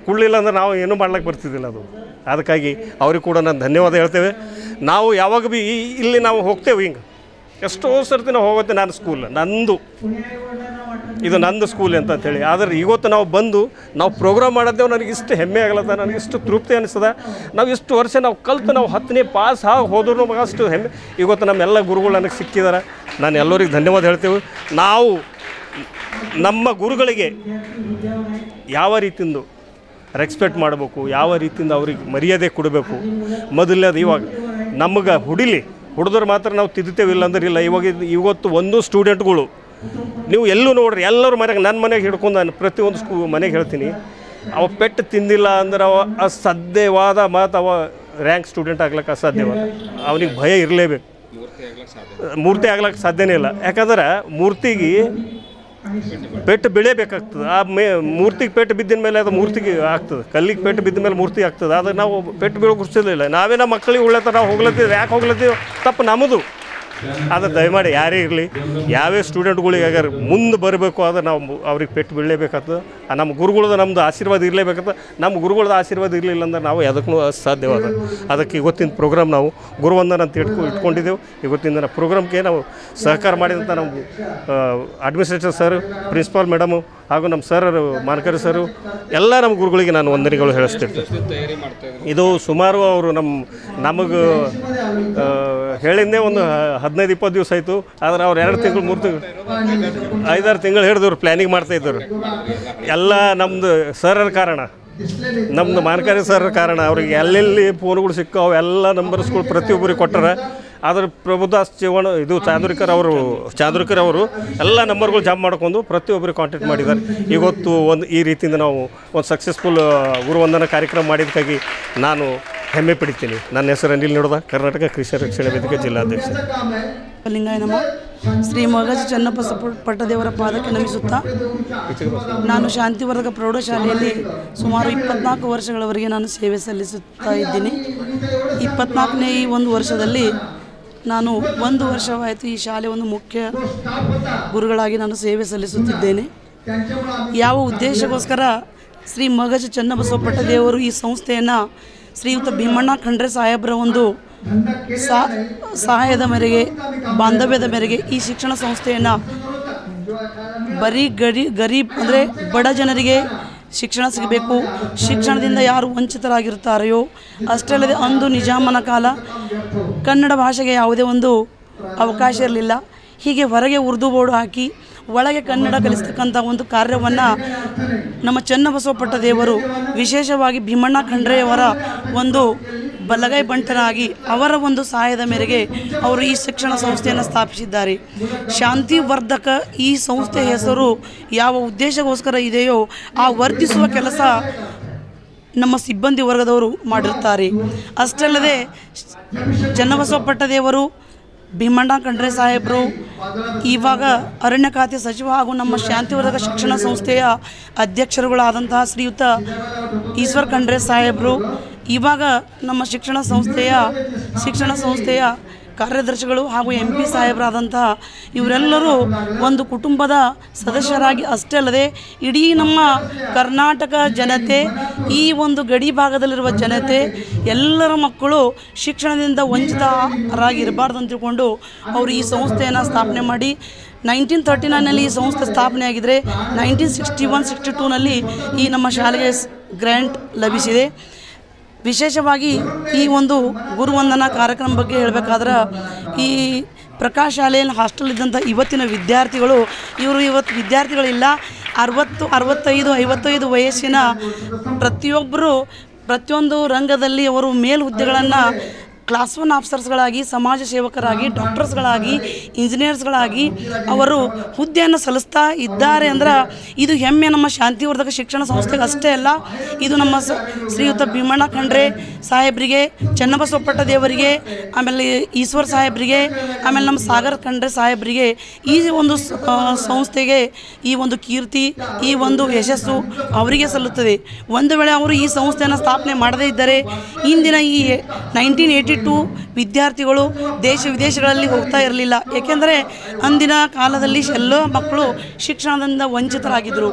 ಕೊಡಲಿಲ್ಲ ಅಂದ್ರೆ ನಾವು ಏನೂ ಮಾಡ್ಲಿಕ್ಕೆ ಬರ್ತಿದ್ದಿಲ್ಲ ಅದು. ಅದಕ್ಕಾಗಿ ಅವ್ರಿಗೆ ಕೂಡ ನಾನು ಧನ್ಯವಾದ ಹೇಳ್ತೇವೆ. ನಾವು ಯಾವಾಗ ಈ- ಇಲ್ಲಿ ನಾವು ಹೋಗ್ತೇವೆ ಹಿಂಗೆ. ಎಷ್ಟೋ ಸರ್ತಿ ನಾವು ಹೋಗುತ್ತೆ ನಾನು ಸ್ಕೂಲ್ ನಂದು. ಇದು ನಂದು ಸ್ಕೂಲ್ ಅಂತ ಅಂತೇಳಿ ಆದರೆ ಇವತ್ತು ನಾವು ಬಂದು ನಾವು ಪ್ರೋಗ್ರಾಮ್ ಮಾಡಿದ್ದೇವೆ, ನನಗೆ ಇಷ್ಟು ಹೆಮ್ಮೆ ಆಗಲತ್ತ, ನನಗೆ ಇಷ್ಟು ತೃಪ್ತಿ ಅನಿಸ್ತದ. ನಾವು ಇಷ್ಟು ವರ್ಷ ನಾವು ಕಲ್ತು ನಾವು ಹತ್ತನೇ ಪಾಸ್ ಆಗಿ ಹೋದ್ರೂ ನಮಗೆ ಅಷ್ಟು ಹೆಮ್ಮೆ. ಇವತ್ತು ನಮ್ಮೆಲ್ಲ ಗುರುಗಳು ನನಗೆ ಸಿಕ್ಕಿದ್ದಾರೆ ನಾನು ಎಲ್ಲರಿಗೆ ಧನ್ಯವಾದ ಹೇಳ್ತೇವೆ. ನಾವು ನಮ್ಮ ಗುರುಗಳಿಗೆ ಯಾವ ರೀತಿಯಿಂದ ರೆಸ್ಪೆಕ್ಟ್ ಮಾಡಬೇಕು, ಯಾವ ರೀತಿಯಿಂದ ಅವ್ರಿಗೆ ಮರ್ಯಾದೆ ಕೊಡಬೇಕು ಮೊದಲನೇದು ಇವಾಗ ನಮಗೆ ಹುಡಿಲಿ, ಹುಡಿದ್ರೆ ಮಾತ್ರ ನಾವು ತಿದ್ದುತ್ತೇವೆ ಇಲ್ಲ ಅಂದ್ರೆ ಇಲ್ಲ ಇವಾಗ ಇವತ್ತು ಒಂದು ಸ್ಟೂಡೆಂಟ್ಗಳು ನೀವು ಎಲ್ಲೂ ನೋಡ್ರಿ, ಎಲ್ಲರೂ ಮನೆಗೆ ನನ್ನ ಮನೆಗೆ ಹಿಡ್ಕೊಂಡು ನಾನು ಪ್ರತಿಯೊಂದು ಸ್ಕೂ, ಮನೆಗೆ ಹೇಳ್ತೀನಿ, ಅವ ಪೆಟ್ಟು ತಿಂದಿಲ್ಲ ಅಂದ್ರೆ ಅವ ಅಸಾಧ್ಯವಾದ ಮಾತು ಅವ ರ್ಯಾಂಕ್ ಸ್ಟೂಡೆಂಟ್ ಆಗ್ಲಿಕ್ಕೆ ಅಸಾಧ್ಯವಾದ ಅವನಿಗೆ ಭಯ ಇರಲೇಬೇಕು. ಮೂರ್ತಿ ಆಗ್ಲಕ್ಕೆ ಸಾಧ್ಯನೇ ಇಲ್ಲ. ಯಾಕಂದ್ರೆ ಮೂರ್ತಿಗೆ ಪೆಟ್ಟು ಬೆಳೆಯಬೇಕಾಗ್ತದೆ ಆ ಮೇ, ಮೂರ್ತಿಗೆ ಪೆಟ್ಟು ಬಿದ್ದಿನ ಮೇಲೆ ಅದು ಮೂರ್ತಿಗೆ ಆಗ್ತದೆ. ಕಲ್ಲಿಗೆ ಪೆಟ್ಟು ಬಿದ್ದ ಮೇಲೆ ಮೂರ್ತಿ ಆಗ್ತದೆ. ಆದರೆ ನಾವು ಪೆಟ್ಟು ಬೀಳೋ ಗುರ್ಸಿರ್ಲಿಲ್ಲ ನಾವೇ ನಮ್ಮ ಮಕ್ಕಳಿಗೆ ಉಳ್ಳತ್ತ ನಾವು ಹೋಗ್ಲತ್ತೀವಿ. ಯಾಕೆ ಹೋಗ್ಲತ್ತೀವಿ? ತಪ್ಪು ನಮ್ಮದು ಅದು ದಯಮಾಡಿ ಯಾರೇ ಇರಲಿ, ಯಾವ್ಯಾವ ಸ್ಟೂಡೆಂಟ್ಗಳಿಗೆ ಆಗ್ಯಾರ ಮುಂದೆ ಬರಬೇಕು ಅಂದ್ರೆ ನಾವು ಅವ್ರಿಗೆ ಪೆಟ್ಟು ಬೀಳಲೇಬೇಕಾಗ್ತದೆ. ನಮ್ಮ ಗುರುಗಳದ ನಮ್ಮದು ಆಶೀರ್ವಾದ ಇರಲೇಬೇಕಾಗ್ತದೆ. ನಮ್ಮ ಗುರುಗಳದ ಆಶೀರ್ವಾದ ಇರಲಿಲ್ಲ ಅಂದ್ರೆ ನಾವು ಯಾವುದಕ್ಕೂ ಅಸಾಧ್ಯವಾದ ಅದಕ್ಕೆ ಇವತ್ತಿನ ಪ್ರೋಗ್ರಾಮ್ ನಾವು ಗುರುವಂದನ ಅಂತ ಇಟ್ಕೊ ಇಟ್ಕೊಂಡಿದ್ದೆವು. ಇವತ್ತಿನ ದಿನ ಪ್ರೋಗ್ರಾಮ್ಗೆ ನಾವು ಸಹಕಾರ ಮಾಡಿದಂಥ ನಮ್ಮ ಅಡ್ಮಿನಿಸ್ಟ್ರೇಟರ್ ಸರ್ ಪ್ರಿನ್ಸಿಪಾಲ್ ಮೇಡಮು ಹಾಗೂ ನಮ್ಮ ಸರ್ ಮಾನಕರಿ ಸರು ಎಲ್ಲ ನಮ್ಮ ಗುರುಗಳಿಗೆ ನಾನು ವಂದನೆಗಳು ಹೇಳಿಸ್ತಿರ್ತೀನಿ. ಇದು ಸುಮಾರು ಅವರು ನಮ್ಮ, ನಮಗೆ ಹೇಳಿದ್ದೇ ಒಂದು ಹದಿನೈದು, ಇಪ್ಪತ್ತು ದಿವಸ ಆಯಿತು. ಆದ್ರೆ ಅವ್ರು ಎರಡು ತಿಂಗಳು, ಮೂರು ತಿಂಗಳು, ಐದಾರು ತಿಂಗಳು ಹಿಡಿದವ್ರು ಪ್ಲ್ಯಾನಿಂಗ್ ಇದ್ದರು ಎಲ್ಲ ನಮ್ಮದು ಸರ್ರ ಕಾರಣ. ನಮ್ಮದು ಮಾನಕಾರಿ ಸರ್ ಕಾರಣ. ಅವ್ರಿಗೆ ಎಲ್ಲೆಲ್ಲಿ ಫೋನ್ಗಳು ಸಿಕ್ಕು ಅವೆಲ್ಲ ನಂಬರ್ಸ್ಗಳು ಪ್ರತಿಯೊಬ್ಬರಿಗೆ ಕೊಟ್ಟರೆ. ಆದ್ರೆ ಪ್ರಭುದಾಸ್ ಚೇವಣ, ಇದು ಚಾಂದ್ರಿಕರ್ ಅವರು ಚಾಂದ್ರಿಕರ್ ಅವರು ಎಲ್ಲ ನಂಬರ್ಗಳು ಜಾಮ್ ಮಾಡ್ಕೊಂಡು ಪ್ರತಿಯೊಬ್ಬರಿಗೆ ಕಾಂಟ್ಯಾಕ್ಟ್ ಮಾಡಿದ್ದಾರೆ. ಇವತ್ತು ಒಂದು ಈ ರೀತಿಯಿಂದ ನಾವು ಒಂದು ಸಕ್ಸಸ್ಫುಲ್ ಗುರುವಂದನ ಕಾರ್ಯಕ್ರಮ ಮಾಡಿದ್ದಕ್ಕಾಗಿ ನಾನು ಹೆಮ್ಮೆ ಪಡಿತೀನಿ. ನನ್ನ ಹೆಸರು ಅನಿಲ್ ನೋಡ್ದ, ಕರ್ನಾಟಕ ಕೃಷಿ ರಕ್ಷಣೆ ವೇದಿಕೆ ಜಿಲ್ಲಾಧ್ಯಕ್ಷ. ಲಿಂಗಾಯನಮ್ಮ ನಮ ಶ್ರೀ ಮಗಜ ಚನ್ನಪ್ಪ ಪಟ್ಟದೇವರ ಪಾದಕ್ಕೆ ನಮಿಸುತ್ತಾ, ನಾನು ಶಾಂತಿವರ್ಧಕ ಪ್ರೌಢಶಾಲೆಯಲ್ಲಿ ಸುಮಾರು ಇಪ್ಪತ್ನಾಲ್ಕು ವರ್ಷಗಳವರೆಗೆ ನಾನು ಸೇವೆ ಸಲ್ಲಿಸುತ್ತಾ ಇದ್ದೀನಿ. ಇಪ್ಪತ್ನಾಲ್ಕನೇ ಈ ಒಂದು ವರ್ಷದಲ್ಲಿ ನಾನು ಒಂದು ವರ್ಷವಾಯಿತು ಈ ಶಾಲೆ ಒಂದು ಮುಖ್ಯ ಗುರುಗಳಾಗಿ ನಾನು ಸೇವೆ ಸಲ್ಲಿಸುತ್ತಿದ್ದೇನೆ. ಯಾವ ಉದ್ದೇಶಕ್ಕೋಸ್ಕರ ಶ್ರೀ ಮಗಜ ಚನ್ನಬಸವ ಪಟ್ಟದೇವರು ಈ ಸಂಸ್ಥೆಯನ್ನು ಶ್ರೀಯುತ ಭೀಮಣ್ಣ ಖಂಡ್ರೆ ಸಾಹೇಬರ ಒಂದು ಸಹಾಯದ ಮೇರೆಗೆ, ಬಾಂಧವ್ಯದ ಮೇರೆಗೆ ಈ ಶಿಕ್ಷಣ ಸಂಸ್ಥೆಯನ್ನು ಬರೀ ಗರಿ, ಗರೀಬ್ ಅಂದರೆ ಬಡ ಜನರಿಗೆ ಶಿಕ್ಷಣ ಸಿಗಬೇಕು. ಶಿಕ್ಷಣದಿಂದ ಯಾರು ವಂಚಿತರಾಗಿರುತ್ತಾರೆಯೋ ಅಷ್ಟೇ ಅಲ್ಲದೆ ಅಂದು ನಿಜಾಮನ ಕಾಲ ಕನ್ನಡ ಭಾಷೆಗೆ ಯಾವುದೇ ಒಂದು ಅವಕಾಶ ಇರಲಿಲ್ಲ. ಹೀಗೆ ಹೊರಗೆ ಉರ್ದು ಬೋರ್ಡ್ ಹಾಕಿ ಒಳಗೆ ಕನ್ನಡ ಕಲಿಸ್ತಕ್ಕಂಥ ಒಂದು ಕಾರ್ಯವನ್ನು ನಮ್ಮ ಚನ್ನಬಸವಪಟ್ಟ ದೇವರು ವಿಶೇಷವಾಗಿ ಭೀಮಣ್ಣ ಖಂಡ್ರೆಯವರ ಒಂದು ಬಲಗೈ ಬಂಟನಾಗಿ ಅವರ ಒಂದು ಸಹಾಯದ ಮೇರೆಗೆ ಅವರು ಈ ಶಿಕ್ಷಣ ಸಂಸ್ಥೆಯನ್ನು ಸ್ಥಾಪಿಸಿದ್ದಾರೆ. ಶಾಂತಿವರ್ಧಕ ಈ ಸಂಸ್ಥೆ ಹೆಸರು ಯಾವ ಉದ್ದೇಶಕ್ಕೋಸ್ಕರ ಇದೆಯೋ ಆ ವರ್ಧಿಸುವ ಕೆಲಸ ನಮ್ಮ ಸಿಬ್ಬಂದಿ ವರ್ಗದವರು ಮಾಡಿರ್ತಾರೆ. ಅಷ್ಟಲ್ಲದೆ ಚನ್ನಬಸವಪಟ್ಟ ದೇವರು ಭೀಮಣ್ಣ ಖಂಡ್ರೆ ಸಾಹೇಬರು, ಇವಾಗ ಅರಣ್ಯ ಖಾತೆ ಸಚಿವ ಹಾಗೂ ನಮ್ಮ ಶಾಂತಿವರ್ಧಕ ಶಿಕ್ಷಣ ಸಂಸ್ಥೆಯ ಅಧ್ಯಕ್ಷರುಗಳಾದಂತಹ ಶ್ರೀಯುತ ಈಶ್ವರ್ ಖಂಡ್ರೆ ಸಾಹೇಬರು, ಇವಾಗ ನಮ್ಮ ಶಿಕ್ಷಣ ಸಂಸ್ಥೆಯ ಶಿಕ್ಷಣ ಸಂಸ್ಥೆಯ ಕಾರ್ಯದರ್ಶಿಗಳು ಹಾಗೂ ಎಂ ಪಿ ಸಾಹೇಬರಾದಂತಹ ಇವರೆಲ್ಲರೂ ಒಂದು ಕುಟುಂಬದ ಸದಸ್ಯರಾಗಿ ಅಷ್ಟೇ ಅಲ್ಲದೆ ಇಡೀ ನಮ್ಮ ಕರ್ನಾಟಕ ಜನತೆ, ಈ ಒಂದು ಗಡಿ ಭಾಗದಲ್ಲಿರುವ ಜನತೆ, ಎಲ್ಲರ ಮಕ್ಕಳು ಶಿಕ್ಷಣದಿಂದ ವಂಚಿತರಾಗಿರಬಾರ್ದು ಅಂತ ತಿಳ್ಕೊಂಡು ಅವರು ಈ ಸಂಸ್ಥೆಯನ್ನು ಸ್ಥಾಪನೆ ಮಾಡಿ ನೈನ್ಟೀನ್ ತರ್ಟಿ ನೈನಲ್ಲಿ ಈ ಸಂಸ್ಥೆ ಸ್ಥಾಪನೆ ಆಗಿದ್ದರೆ ನೈನ್ಟೀನ್ ಸಿಕ್ಸ್ಟಿ ಒನ್ ಸಿಕ್ಸ್ಟಿ ಟೂನಲ್ಲಿ ಈ ನಮ್ಮ ಶಾಲೆಗೆ ಗ್ರ್ಯಾಂಟ್ ಲಭಿಸಿದೆ. ವಿಶೇಷವಾಗಿ ಈ ಒಂದು ಗುರುವಂದನಾ ಕಾರ್ಯಕ್ರಮ ಬಗ್ಗೆ ಹೇಳಬೇಕಾದ್ರೆ, ಈ ಪ್ರಕಾಶ್ ಶಾಲೆಯಲ್ಲಿ ಹಾಸ್ಟೆಲ್ ಇದ್ದಂಥ ಇವತ್ತಿನ ವಿದ್ಯಾರ್ಥಿಗಳು, ಇವರು ಇವತ್ತು ವಿದ್ಯಾರ್ಥಿಗಳಿಲ್ಲ, ಅರವತ್ತು, ಅರವತ್ತೈದು, ಐವತ್ತೈದು ವಯಸ್ಸಿನ ಪ್ರತಿಯೊಬ್ಬರು ಪ್ರತಿಯೊಂದು ರಂಗದಲ್ಲಿ ಅವರು ಮೇಲ್ ಹುದ್ದೆಗಳನ್ನು ಕ್ಲಾಸ್ ಒನ್ ಆಫೀಸರ್ಸ್ಗಳಾಗಿ ಸಮಾಜ ಸೇವಕರಾಗಿ ಡಾಕ್ಟರ್ಸ್ಗಳಾಗಿ ಇಂಜಿನಿಯರ್ಸ್ಗಳಾಗಿ ಅವರು ಹುದ್ದೆಯನ್ನು ಸಲ್ಲಿಸ್ತಾ ಇದ್ದಾರೆ ಅಂದ್ರೆ ಇದು ಹೆಮ್ಮೆ ನಮ್ಮ ಶಾಂತಿವರ್ಧಕ ಶಿಕ್ಷಣ ಸಂಸ್ಥೆಗೆ ಅಷ್ಟೇ ಅಲ್ಲ, ಇದು ನಮ್ಮ ಶ್ರೀಯುತ ಭೀಮಣ್ಣ ಖಂಡ್ರೆ ಸಾಹೇಬರಿಗೆ, ಚನ್ನಬಸವಪಟ್ಟ ದೇವರಿಗೆ, ಆಮೇಲೆ ಈಶ್ವರ್ ಸಾಹೇಬರಿಗೆ, ಆಮೇಲೆ ನಮ್ಮ ಸಾಗರ್ ಖಂಡ್ರೆ ಸಾಹೇಬರಿಗೆ ಈ ಒಂದು ಸಂಸ್ಥೆಗೆ ಈ ಒಂದು ಕೀರ್ತಿ, ಈ ಒಂದು ಯಶಸ್ಸು ಅವರಿಗೆ ಸಲ್ಲುತ್ತದೆ. ಒಂದು ವೇಳೆ ಅವರು ಈ ಸಂಸ್ಥೆಯನ್ನು ಸ್ಥಾಪನೆ ಮಾಡದೇ ಇದ್ದರೆ, ಇಂದಿನ ಈ ನೈನ್ಟೀನ್ ಏಯ್ಟಿ ಟು ವಿದ್ಯಾರ್ಥಿಗಳು ದೇಶ ವಿದೇಶಗಳಲ್ಲಿ ಹೋಗ್ತಾ ಇರಲಿಲ್ಲ. ಏಕೆಂದರೆ ಅಂದಿನ ಕಾಲದಲ್ಲಿ ಎಲ್ಲ ಮಕ್ಕಳು ಶಿಕ್ಷಣದಿಂದ ವಂಚಿತರಾಗಿದ್ದರು.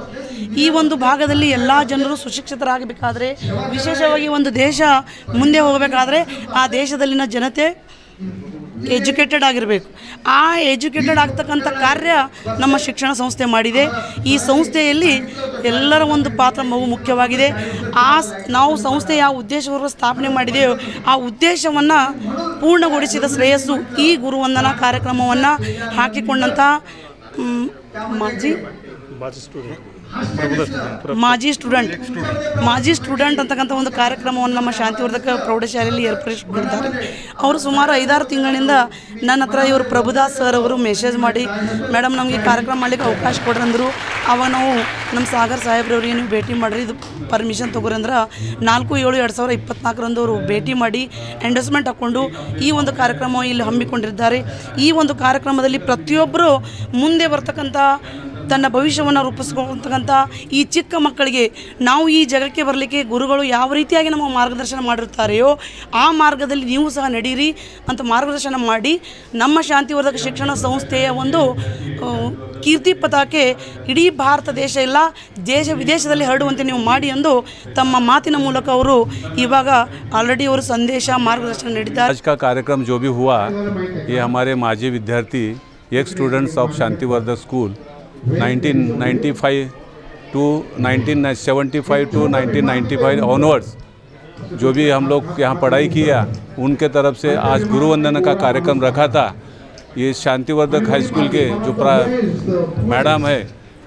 ಈ ಒಂದು ಭಾಗದಲ್ಲಿ ಎಲ್ಲ ಜನರು ಸುಶಿಕ್ಷಿತರಾಗಬೇಕಾದ್ರೆ, ವಿಶೇಷವಾಗಿ ಒಂದು ದೇಶ ಮುಂದೆ ಹೋಗಬೇಕಾದ್ರೆ ಆ ದೇಶದಲ್ಲಿನ ಜನತೆ ಎಜುಕೇಟೆಡ್ ಆಗಿರಬೇಕು. ಆ ಎಜುಕೇಟೆಡ್ ಆಗ್ತಕ್ಕಂಥ ಕಾರ್ಯ ನಮ್ಮ ಶಿಕ್ಷಣ ಸಂಸ್ಥೆ ಮಾಡಿದೆ. ಈ ಸಂಸ್ಥೆಯಲ್ಲಿ ಎಲ್ಲರ ಒಂದು ಪಾತ್ರ ಬಹು ಮುಖ್ಯವಾಗಿದೆ. ಆ ನಾವು ಸಂಸ್ಥೆ ಯಾವ ಉದ್ದೇಶವನ್ನು ಸ್ಥಾಪನೆ ಮಾಡಿದೆಯೋ ಆ ಉದ್ದೇಶವನ್ನು ಪೂರ್ಣಗೊಳಿಸಿದ ಶ್ರೇಯಸ್ಸು ಈ ಗುರುವಂದನಾ ಕಾರ್ಯಕ್ರಮವನ್ನು ಹಾಕಿಕೊಂಡಂಥ ಮಾಜಿ ಮಾಜಿ ಸ್ಟೂಡೆಂಟ್ ಮಾಜಿ ಸ್ಟೂಡೆಂಟ್ ಅಂತಕ್ಕಂಥ ಒಂದು ಕಾರ್ಯಕ್ರಮವನ್ನು ನಮ್ಮ ಶಾಂತಿವರ್ಧಕ ಪ್ರೌಢಶಾಲೆಯಲ್ಲಿ ಏರ್ಪಡಿಸಿಕೊಂಡಿದ್ದಾರೆ ಅವರು ಸುಮಾರು ಐದಾರು ತಿಂಗಳಿಂದ ನನ್ನ ಹತ್ರ ಇವರು ಪ್ರಭುದಾಸ್ ಸರ್ ಅವರು ಮೆಸೇಜ್ ಮಾಡಿ, ಮೇಡಮ್, ನಮಗೆ ಕಾರ್ಯಕ್ರಮ ಮಾಡಲಿಕ್ಕೆ ಅವಕಾಶ ಕೊಡ್ರಿ ಅಂದರು. ಅವಾಗ ನಾವು ನಮ್ಮ ಸಾಗರ್ ಸಾಹೇಬ್ರವ್ರಿಗೆ ನೀವು ಭೇಟಿ ಮಾಡಿರಿ, ಇದು ಪರ್ಮಿಷನ್ ತೊಗೊರಿ ಅಂದ್ರೆ ನಾಲ್ಕು, ಏಳು, ಎರಡು ಸಾವಿರ ಇಪ್ಪತ್ನಾಲ್ಕರಂದು ಅವರು ಭೇಟಿ ಮಾಡಿ ಎಂಡೋಸ್ಮೆಂಟ್ ಹಾಕ್ಕೊಂಡು ಈ ಒಂದು ಕಾರ್ಯಕ್ರಮ ಇಲ್ಲಿ ಹಮ್ಮಿಕೊಂಡಿದ್ದಾರೆ. ಈ ಒಂದು ಕಾರ್ಯಕ್ರಮದಲ್ಲಿ ಪ್ರತಿಯೊಬ್ಬರು ಮುಂದೆ ಬರ್ತಕ್ಕಂಥ ತನ್ನ ಭವಿಷ್ಯವನ್ನು ರೂಪಿಸ್ಕೊಳ್ತಕ್ಕಂಥ ಈ ಚಿಕ್ಕ ಮಕ್ಕಳಿಗೆ ನಾವು ಈ ಜಗಕ್ಕೆ ಬರಲಿಕ್ಕೆ ಗುರುಗಳು ಯಾವ ರೀತಿಯಾಗಿ ನಮ್ಮ ಮಾರ್ಗದರ್ಶನ ಮಾಡಿರ್ತಾರೆಯೋ ಆ ಮಾರ್ಗದಲ್ಲಿ ನೀವು ಸಹ ನಡೀರಿ ಅಂತ ಮಾರ್ಗದರ್ಶನ ಮಾಡಿ ನಮ್ಮ ಶಾಂತಿವರ್ಧಕ ಶಿಕ್ಷಣ ಸಂಸ್ಥೆಯ ಒಂದು ಆ, ಕೀರ್ತಿ ಪತಾಕೆ ಇಡೀ ಭಾರತ ದೇಶ ಎಲ್ಲ ದೇಶ ವಿದೇಶದಲ್ಲಿ ಹರಡುವಂತೆ ನೀವು ಮಾಡಿ ಎಂದು ತಮ್ಮ ಮಾತಿನ ಮೂಲಕ ಅವರು ಇವಾಗ ಆಲ್ರೆಡಿ ಅವರು ಸಂದೇಶ ಮಾರ್ಗದರ್ಶನ ನೀಡಿದ್ದಾರೆ आज का कार्यक्रम जो भी हुआ ये हमारे माजी विद्यार्थी एक students of शांतिवर्धक school 1995 to 1975 to 1995 onwards जो भी हम लोग यहाँ पढ़ाई किया, उनके तरफ़ से आज गुरु वंदना का कार्यक्रम रखा था। ये शांतिवर्धक हाई स्कूल के जो मैडम है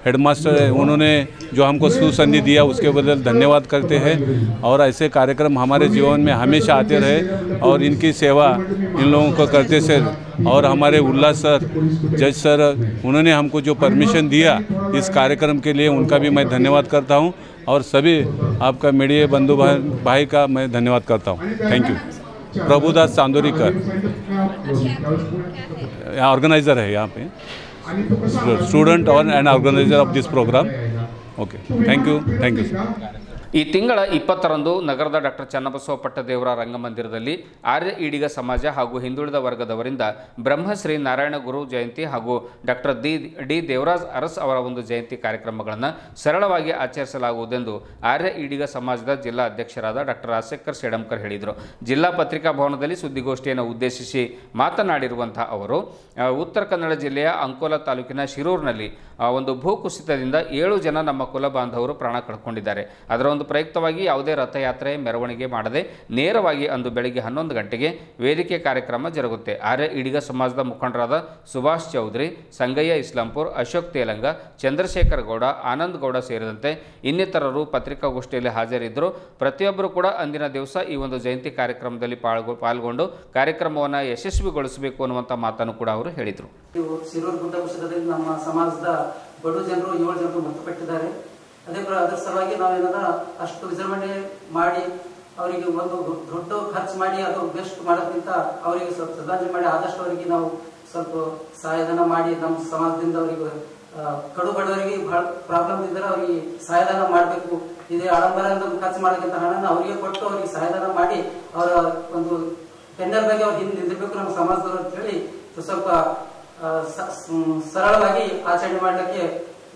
हेडमास्टर है उन्होंने जो हमको सुसंधि दिया उसके बदल धन्यवाद करते हैं। और ऐसे कार्यक्रम हमारे जीवन में हमेशा आते रहे और इनकी सेवा इन लोगों को करते से और हमारे उल्लास सर जज सर उन्होंने हमको जो परमिशन दिया इस कार्यक्रम के लिए उनका भी मैं धन्यवाद करता हूँ। और सभी आपका मीडिया बंधु भाई भाई का मैं धन्यवाद करता हूँ। Thank you Prabhudas Chandorikar organiser है यहाँ पे। स्टूडेंट और and organiser of this programme okay thank you thank you ಈ ತಿಂಗಳ ಇಪ್ಪತ್ತರಂದು ನಗರದ ಡಾಕ್ಟರ್ ಚನ್ನಬಸವ ಪಟ್ಟದೇವರ ರಂಗಮಂದಿರದಲ್ಲಿ ಆರ್ಯ ಈಡಿಗ ಸಮಾಜ ಹಾಗೂ ಹಿಂದುಳಿದ ವರ್ಗದವರಿಂದ ಬ್ರಹ್ಮಶ್ರೀ ನಾರಾಯಣ ಗುರು ಜಯಂತಿ ಹಾಗೂ doctor the, D Devaraj Urs ಅವರ ಒಂದು ಜಯಂತಿ ಕಾರ್ಯಕ್ರಮಗಳನ್ನು ಸರಳವಾಗಿ ಆಚರಿಸಲಾಗುವುದೆಂದು ಆರ್ಯ ಈಡಿಗ ಸಮಾಜದ ಜಿಲ್ಲಾ ಅಧ್ಯಕ್ಷರಾದ ಡಾಕ್ಟರ್ ರಾಜಶೇಖರ್ ಶೇಡಂಕರ್ ಹೇಳಿದರು. ಜಿಲ್ಲಾ ಪತ್ರಿಕಾ ಭವನದಲ್ಲಿ ಸುದ್ದಿಗೋಷ್ಠಿಯನ್ನು ಉದ್ದೇಶಿಸಿ ಮಾತನಾಡಿರುವಂತಹ ಅವರು ಉತ್ತರ ಕನ್ನಡ ಜಿಲ್ಲೆಯ ಅಂಕೋಲ ತಾಲೂಕಿನ ಶಿರೂರಿನಲ್ಲಿ ಒಂದು ಭೂಕುಸಿತದಿಂದ ಏಳು ಜನ ನಮ್ಮ ಕುಲ ಬಾಂಧವರು ಪ್ರಾಣ ಕಳ್ಕೊಂಡಿದ್ದಾರೆ. ಅದರ ಒಂದು ಪ್ರಯುಕ್ತವಾಗಿ ಯಾವುದೇ ರಥಯಾತ್ರೆ ಮೆರವಣಿಗೆ ಮಾಡದೆ ನೇರವಾಗಿ ಅಂದು ಬೆಳಗ್ಗೆ ಹನ್ನೊಂದು ಗಂಟೆಗೆ ವೇದಿಕೆ ಕಾರ್ಯಕ್ರಮ ಜರುಗುತ್ತೆ. ಆರ್ಯ ಇಡಿಗ ಸಮಾಜದ ಮುಖಂಡರಾದ ಸುಭಾಷ್ ಚೌಧರಿ, ಸಂಗಯ್ಯ ಇಸ್ಲಾಂಪುರ್, ಅಶೋಕ್ ತೇಲಂಗ, ಚಂದ್ರಶೇಖರ್ ಗೌಡ, ಆನಂದ್ ಗೌಡ ಸೇರಿದಂತೆ ಇನ್ನಿತರರು ಪತ್ರಿಕಾಗೋಷ್ಠಿಯಲ್ಲಿ ಹಾಜರಿದ್ದರು. ಪ್ರತಿಯೊಬ್ಬರು ಕೂಡ ಅಂದಿನ ದಿವಸ ಈ ಒಂದು ಜಯಂತಿ ಕಾರ್ಯಕ್ರಮದಲ್ಲಿ ಪಾಲ್ಗೊ, ಪಾಲ್ಗೊಂಡು ಕಾರ್ಯಕ್ರಮವನ್ನು ಯಶಸ್ವಿಗೊಳಿಸಬೇಕು ಅನ್ನುವಂಥ ಮಾತನ್ನು ಕೂಡ ಅವರು ಹೇಳಿದರು. ನಮ್ಮ ಸಮಾಜದ ಬಡ ಜನರು ಏಳು ಜನರು ಮೃತಪಟ್ಟಿದ್ದಾರೆ ಅದೇ ಅದರ ಸಲುವಾಗಿ ನಾವೇನದ ಅಷ್ಟು ವಿಜೃಂಭಣೆ ಮಾಡಿ ಅವರಿಗೆ ಒಂದು ದೊಡ್ಡ ಖರ್ಚು ಮಾಡಿ ಅದು ಬೆಸ್ಟ್ ಮಾಡೋದ್ಕಿಂತ ಅವರಿಗೆ ಸ್ವಲ್ಪ ಶ್ರದ್ಧಾಂಜಲಿ ಮಾಡಿ ಆದಷ್ಟು ಅವರಿಗೆ ನಾವು ಸ್ವಲ್ಪ ಸಹಾಯಧನ ಮಾಡಿ ನಮ್ಮ ಸಮಾಜದಿಂದ ಅವರಿಗೆ ಕಡು ಬಡವರಿಗೆ ಬಹಳ ಪ್ರಾಬ್ಲಮ್ ಇದ್ದರೆ ಅವರಿಗೆ ಸಹಾಯಧನ ಮಾಡಬೇಕು. ಇದೇ ಆಡಂಬರದಿಂದ ಖರ್ಚು ಮಾಡೋಕ್ಕಿಂತ ಹಣನ ಅವರಿಗೆ ಕೊಟ್ಟು ಅವರಿಗೆ ಸಹಾಯಧನ ಮಾಡಿ ಅವರ ಒಂದು ಟೆಂಡರ್ ಬಗ್ಗೆ ಅವ್ರು ಹಿಂದೆ ನಿಂದಿರ್ಬೇಕು ನಮ್ಮ ಸಮಾಜದವರು ಅಂತ ಹೇಳಿ ಸ್ವಲ್ಪ ಸರಳವಾಗಿ ಆಚರಣೆ ಮಾಡಲಿಕ್ಕೆ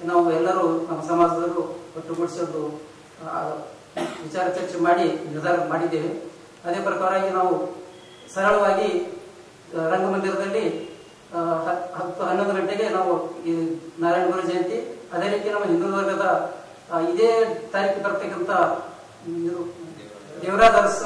ನಾವು ಎಲ್ಲರೂ ನಮ್ಮ ಸಮಾಜದವರು ಒಟ್ಟುಗೂಡಿಸಿ ಒಂದು ಆ, ವಿಚಾರ ಚರ್ಚೆ ಮಾಡಿ ನಿರ್ಧಾರ ಮಾಡಿದ್ದೇವೆ. ಅದೇ ಪ್ರಕಾರವಾಗಿ ನಾವು ಸರಳವಾಗಿ ರಂಗಮಂದಿರದಲ್ಲಿ ಹತ್ತು ಹನ್ನೊಂದು ಗಂಟೆಗೆ ನಾವು ಈ ನಾರಾಯಣ ಗುರು ಜಯಂತಿ ಅದೇ ರೀತಿ ನಮ್ಮ ಹಿಂದೂ ವರ್ಗದ ಇದೇ ತಾರೀಕು ಬರ್ತಕ್ಕಂಥ ದೇವರಾಜ ಅರಸ್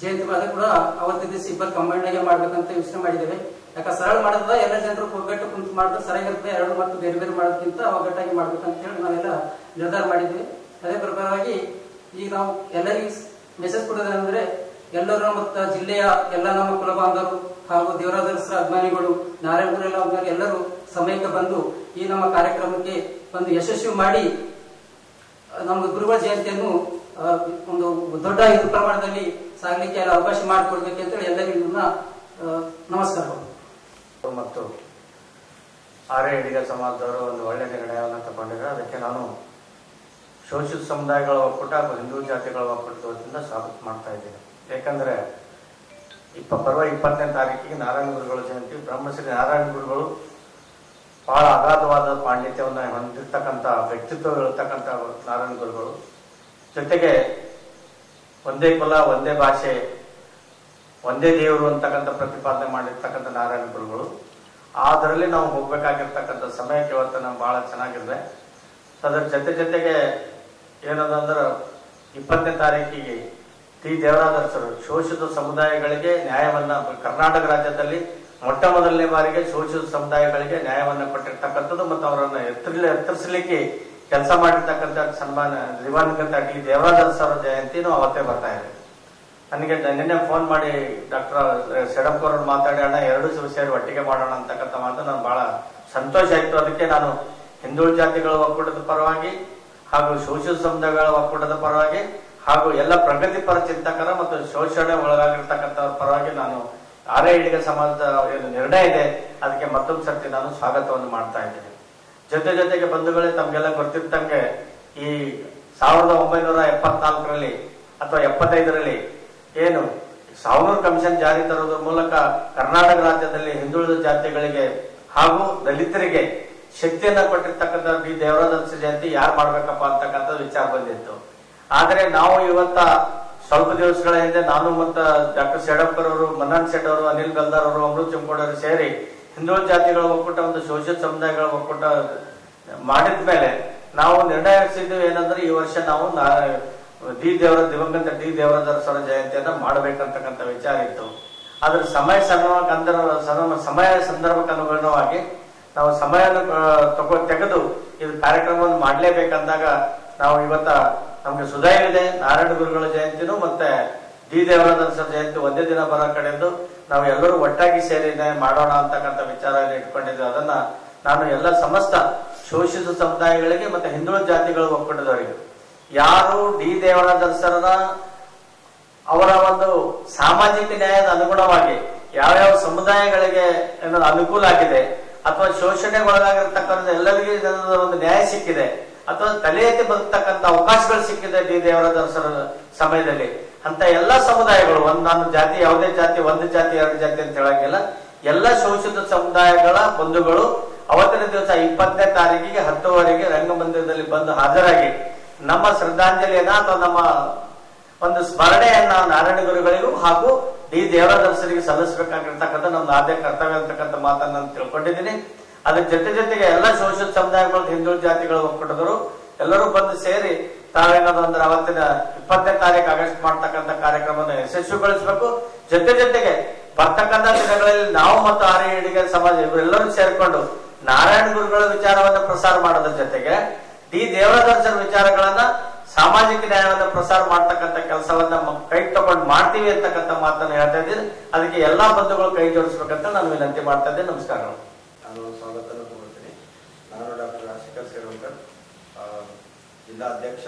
ಜಯಂತಿ ಅದು ಕೂಡ ಅವತ್ತಿನ ಇಬ್ಬರು ಕಂಬೈಂಡ್ ಆಗಿ ಮಾಡ್ಬೇಕಂತ ಯೋಚನೆ ಮಾಡಿದ್ದೇವೆ. ಯಾಕ ಸರಳ ಮಾಡೋದ ಎಲ್ಲ ಜನರು ಒಗ್ಗಟ್ಟು ಕುಂತು ಮಾಡಿದ್ರೆ ಸರಿಯಾಗಿರ್ತದೆ ಎರಡು ಮತ್ತು ಬೇರೆ ಬೇರೆ ಮಾಡೋದಕ್ಕಿಂತ ಒಗ್ಗಟ್ಟಾಗಿ ಮಾಡ್ಬೇಕಂತ ಹೇಳಿ ನಾವೆಲ್ಲ ನಿರ್ಧಾರ ಮಾಡಿದ್ವಿ ಅದೇ ಪ್ರಕಾರವಾಗಿ ಈಗ ನಾವು ಎಲ್ಲರಿಗೂ ಮೆಸೇಜ್ ಕೊಡೋದಂದ್ರೆ ಎಲ್ಲರೂ ಮತ್ತು ಜಿಲ್ಲೆಯ ಎಲ್ಲ ನಮ್ಮ ಕುಲ ಬಾಂಧವರು ಹಾಗೂ ದೇವರಾಜರ ಅಭಿಮಾನಿಗಳು ನಾರಾಯಣಗುರೆಲ್ಲ ಅಭಿಮಾನಿ ಎಲ್ಲರೂ ಸಮಯಕ್ಕೆ ಬಂದು ಈ ನಮ್ಮ ಕಾರ್ಯಕ್ರಮಕ್ಕೆ ಒಂದು ಯಶಸ್ವಿ ಮಾಡಿ, ನಮ್ಮ ಗುರುಗಳ ಜಯಂತಿಯನ್ನು ಒಂದು ದೊಡ್ಡ ಇದು ಪ್ರಮಾಣದಲ್ಲಿ ಸಾಗಲಿಕ್ಕೆ ಎಲ್ಲ ಅವಕಾಶ ಮಾಡಿಕೊಡ್ಬೇಕಂತೇಳಿ ಎಲ್ಲರಿಗೂ ನಮಸ್ಕಾರ ನಮಸ್ಕಾರಗಳು. ಮತ್ತು ಆರ್ಯ ಹಿಡಿಗ ಸಮಾಜದವರು ಒಂದು ಒಳ್ಳೆಯ ನಿರ್ಣಯವನ್ನು ತಗೊಂಡಿದ್ದಾರೆ. ಅದಕ್ಕೆ ನಾನು ಶೋಷಿತ ಸಮುದಾಯಗಳ ಒಕ್ಕೂಟ ಹಾಗೂ ಹಿಂದೂ ಜಾತಿಗಳ ಒಕ್ಕೂಟದ ವತಿಯಿಂದ ಸ್ವಾಗತ ಮಾಡ್ತಾ ಇದ್ದೇನೆ. ಯಾಕಂದ್ರೆ ಇಪ್ಪ ಬರುವ ಇಪ್ಪತ್ತನೇ ತಾರೀಕಿಗೆ ನಾರಾಯಣ ಗುರುಗಳ ಜಯಂತಿ. ಬ್ರಹ್ಮಶ್ರೀ ನಾರಾಯಣ ಗುರುಗಳು ಬಹಳ ಅಗಾಧವಾದ ಪಾಂಡಿತ್ಯವನ್ನು ಹೊಂದಿರ್ತಕ್ಕಂಥ ವ್ಯಕ್ತಿತ್ವಗಳಿರ್ತಕ್ಕಂಥ ನಾರಾಯಣ ಗುರುಗಳು. ಜೊತೆಗೆ ಒಂದೇ ಕುಲ, ಒಂದೇ ಭಾಷೆ ಒಂದೇ ದೇವರು ಅಂತಕ್ಕಂಥ ಪ್ರತಿಪಾದನೆ ಮಾಡಿರ್ತಕ್ಕಂಥ ನಾರಾಯಣ ಗುರುಗಳು. ಅದರಲ್ಲಿ ನಾವು ಹೋಗ್ಬೇಕಾಗಿರ್ತಕ್ಕಂಥ ಸಮಯಕ್ಕೆ ಇವತ್ತು ನಾವು ಬಹಳ ಚೆನ್ನಾಗಿದೆ. ಅದರ ಜೊತೆ ಜೊತೆಗೆ ಏನದಂದ್ರೆ ಇಪ್ಪತ್ತನೇ ತಾರೀಕಿಗೆ ಟಿ ದೇವರಾದರ್ಸರು ಶೋಷಿತ ಸಮುದಾಯಗಳಿಗೆ ನ್ಯಾಯವನ್ನ ಕರ್ನಾಟಕ ರಾಜ್ಯದಲ್ಲಿ ಮೊಟ್ಟ ಮೊದಲನೇ ಬಾರಿಗೆ ಶೋಷಿತ ಸಮುದಾಯಗಳಿಗೆ ನ್ಯಾಯವನ್ನು ಕೊಟ್ಟಿರ್ತಕ್ಕಂಥದ್ದು ಮತ್ತು ಅವರನ್ನು ಎತ್ತರಲಿ ಎತ್ತರಿಸಲಿಕ್ಕೆ ಕೆಲಸ ಮಾಡಿರ್ತಕ್ಕಂಥ ಸನ್ಮಾನ ದಿವಂಗತ ಟಿ ದೇವರಾದರ್ಶರ ಜಯಂತಿನೂ ಅವತ್ತೇ ಬರ್ತಾ ಇದೆ. ನನಗೆ ನಿನ್ನೆ ಫೋನ್ ಮಾಡಿ ಡಾಕ್ಟರ್ ಸೆಡಂಪುರ್ ಮಾತಾಡಿ, ಅಣ್ಣ, ಎರಡು ಸೇರಿ ಒಟ್ಟಿಗೆ ಮಾಡೋಣ ಅಂತಕ್ಕಂಥ ಮಾತು ನಾನು ಬಹಳ ಸಂತೋಷ ಆಯಿತು. ಅದಕ್ಕೆ ನಾನು ಹಿಂದೂ ಜಾತಿಗಳ ಒಕ್ಕೂಟದ ಪರವಾಗಿ ಹಾಗೂ ಶೋಷಿತ ಸಮುದಾಯಗಳ ಒಕ್ಕೂಟದ ಪರವಾಗಿ ಹಾಗೂ ಎಲ್ಲ ಪ್ರಗತಿಪರ ಚಿಂತಕರ ಮತ್ತು ಶೋಷಣೆ ಒಳಗಾಗಿರ್ತಕ್ಕಂಥ ಪರವಾಗಿ ನಾನು ಆರೆ ಇಡಿಗೆ ಸಮಾಜದ ಏನು ನಿರ್ಣಯ ಇದೆ. ಅದಕ್ಕೆ ಮತ್ತೊಂದು ಸರ್ತಿ ನಾನು ಸ್ವಾಗತವನ್ನು ಮಾಡ್ತಾ ಇದ್ದೀನಿ. ಜೊತೆ ಜೊತೆಗೆ ಬಂಧುಗಳೇ, ತಮಗೆಲ್ಲ ಗೊತ್ತಿರ್ತಂಗೆ ಈ ಸಾವಿರದ ಒಂಬೈನೂರ ಎಪ್ಪತ್ನಾಲ್ಕರಲ್ಲಿ ಅಥವಾ ಎಪ್ಪತ್ತೈದರಲ್ಲಿ ಏನು? ಸಾವನೂರು ಕಮಿಷನ್ ಜಾರಿ ತರೋದ್ರ ಮೂಲಕ ಕರ್ನಾಟಕ ರಾಜ್ಯದಲ್ಲಿ ಹಿಂದುಳಿದ ಜಾತಿಗಳಿಗೆ ಹಾಗೂ ದಲಿತರಿಗೆ ಶಕ್ತಿಯನ್ನು ಕೊಟ್ಟಿರ್ತಕ್ಕಂಥ ಬಿ ದೇವರಾಜ ಜಯಂತಿ ಯಾರು ಮಾಡ್ಬೇಕಪ್ಪ ಅಂತಕ್ಕಂಥ ವಿಚಾರ ಬಂದಿತ್ತು. ಆದರೆ ನಾವು ಇವತ್ತ ಸ್ವಲ್ಪ ದಿವಸಗಳ ಹಿಂದೆ ನಾನು ಮತ್ತು ಡಾಕ್ಟರ್ ಶೆಡಪ್ಪರ್ ಅವರು ಮನ್ನನ್ ಶೆಡ್ ಅವರು ಅನಿಲ್ ಗಲ್ದಾರ್ ಅವರು ಅಮೃತ್ ಚಂಕೋಡ್ ಅವರು ಸೇರಿ ಹಿಂದುಳಿದ ಜಾತಿಗಳ ಒಕ್ಕೂಟ ಒಂದು ಶೋಷಿತ ಸಮುದಾಯಗಳ ಒಕ್ಕೂಟ ಮಾಡಿದ ಮೇಲೆ ನಾವು ನಿರ್ಣಯಿಸಿದ್ವಿ ಏನಂದ್ರೆ ಈ ವರ್ಷ ನಾವು ಡಿ ದೇವರ, ದಿವಂಗತ ಡಿ ದೇವರಾಜರ ಜಯಂತಿಯನ್ನ ಮಾಡಬೇಕಂತಕ್ಕಂಥ ವಿಚಾರ ಇತ್ತು. ಅದ್ರ ಸಮಯ ಸಂದರ್ಭ ಸಮಯ ಸಂದರ್ಭಕ್ಕೆ ಅನುಗುಣವಾಗಿ ನಾವು ಸಮಯ ತಗೋ ತೆಗೆದು ಇದು ಕಾರ್ಯಕ್ರಮವನ್ನು ಮಾಡಲೇಬೇಕಂದಾಗ ನಾವು ಇವತ್ತ ನಮ್ಗೆ ಸುಧೈವಿದೆ ನಾರಾಯಣ ಗುರುಗಳ ಜಯಂತಿನೂ ಮತ್ತೆ ಡಿ ದೇವರಾಜ ಜಯಂತಿ ಒಂದೇ ದಿನ ಬರೋ ಕಡೆದು ನಾವು ಎಲ್ಲರೂ ಒಟ್ಟಾಗಿ ಸೇರಿ ಮಾಡೋಣ ಅಂತಕ್ಕಂಥ ವಿಚಾರ ಇಟ್ಕೊಂಡಿದ್ವಿ. ಅದನ್ನ ನಾನು ಎಲ್ಲ ಸಮಸ್ತ ಶೋಷಿತ ಸಮುದಾಯಗಳಿಗೆ ಮತ್ತೆ ಹಿಂದುಳಿದ ಜಾತಿಗಳು ಒಕ್ಕೂಟದವರಿಗೆ ಯಾರು ಡಿ ದೇವರಾಜ ಸರದ ಅವರ ಒಂದು ಸಾಮಾಜಿಕ ನ್ಯಾಯದ ಅನುಗುಣವಾಗಿ ಯಾವ್ಯಾವ ಸಮುದಾಯಗಳಿಗೆ ಏನಾದ್ರು ಅನುಕೂಲ ಆಗಿದೆ, ಅಥವಾ ಶೋಷಣೆಗೆ ಒಳಗಾಗಿರ್ತಕ್ಕಂಥ ಎಲ್ಲರಿಗೂ ಇದರ ಒಂದು ನ್ಯಾಯ ಸಿಕ್ಕಿದೆ, ಅಥವಾ ತಲೆ ಎತ್ತಿ ಬರ್ತಕ್ಕಂಥ ಅವಕಾಶಗಳು ಸಿಕ್ಕಿದೆ ಡಿ ದೇವರಾಜ ಸಮಯದಲ್ಲಿ. ಅಂತ ಎಲ್ಲ ಸಮುದಾಯಗಳು, ಒಂದ್ ನಾನು ಜಾತಿ, ಯಾವುದೇ ಜಾತಿ, ಒಂದು ಜಾತಿ, ಎರಡು ಜಾತಿ ಅಂತ ಹೇಳಂಗಿಲ್ಲ. ಎಲ್ಲ ಶೋಷಿತ ಸಮುದಾಯಗಳ ಬಂಧುಗಳು ಅವತ್ತಿನ ದಿವಸ ಇಪ್ಪತ್ತನೇ ತಾರೀಕಿಗೆ ಹತ್ತುವರೆಗೆ ರಂಗಮಂದಿರದಲ್ಲಿ ಬಂದು ಹಾಜರಾಗಿ ನಮ್ಮ ಶ್ರದ್ಧಾಂಜಲಿಯನ್ನ ಅಥವಾ ನಮ್ಮ ಒಂದು ಸ್ಮರಣೆಯನ್ನ ನಾರಾಯಣ ಗುರುಗಳಿಗೂ ಹಾಗೂ ಡಿ ದರ್ಶನಿಗೆ ಸಲ್ಲಿಸಬೇಕಾಗಿರ್ತಕ್ಕಂಥ ನಮ್ಮ ಆದ್ಯ ಕರ್ತವ್ಯ ಅಂತಕ್ಕಂಥ ಮಾತನ್ನ ನಾನು ತಿಳ್ಕೊಂಡಿದ್ದೀನಿ. ಅದ್ರ ಜೊತೆ ಜೊತೆಗೆ ಎಲ್ಲ ಶೋಷಿತ ಸಮುದಾಯಗಳು ಹಿಂದೂ ಜಾತಿಗಳು ಒಕ್ಕೂಟದರು ಎಲ್ಲರೂ ಬಂದು ಸೇರಿ ತಾವೇನಾದ್ರು ಅವತ್ತಿನ ಇಪ್ಪತ್ತನೇ ತಾರೀಕು ಆಗಸ್ಟ್ ಮಾಡ್ತಕ್ಕಂಥ ಕಾರ್ಯಕ್ರಮವನ್ನು ಯಶಸ್ವಿಗೊಳಿಸಬೇಕು. ಜೊತೆ ಜೊತೆಗೆ ಬರ್ತಕ್ಕಂಥ ದಿನಗಳಲ್ಲಿ ನಾವು ಮತ್ತು ಆರ್ಯ ಹಿಡಿಗೆ ಸಮಾಜ ಇವರೆಲ್ಲರೂ ಸೇರ್ಕೊಂಡು ನಾರಾಯಣ ಗುರುಗಳ ವಿಚಾರವನ್ನು ಪ್ರಸಾರ ಮಾಡೋದ್ರ ಜೊತೆಗೆ ಡಿ ದೇವರಾಜರ ವಿಚಾರಗಳನ್ನ ಸಾಮಾಜಿಕ ನ್ಯಾಯವನ್ನು ಪ್ರಸಾರ ಮಾಡ್ತಕ್ಕಂಥ ಕೆಲಸವನ್ನ ಕೈ ತಗೊಂಡು ಮಾಡ್ತೀವಿ ಅಂತಕ್ಕಂಥ ಮಾತನ್ನ ಹೇಳ್ತಾ ಇದ್ದೀನಿ ಅದಕ್ಕೆ ಎಲ್ಲಾ ಬಂಧುಗಳು ಕೈ ಜೋಡಿಸ್ಬೇಕಂತ ನಾನು ವಿನಂತಿ ಮಾಡ್ತಾ ಇದ್ದೀನಿ. ನಮಸ್ಕಾರಗಳು. ನಾನು ಸ್ವಾಗತ ತಗೊಳ್ತೀನಿ. ನಾನು ಡಾಕ್ಟರ್ ರಾಜಶೇಖರ್ ಸೇರೋಕರ್ ಆ, ಜಿಲ್ಲಾ ಅಧ್ಯಕ್ಷ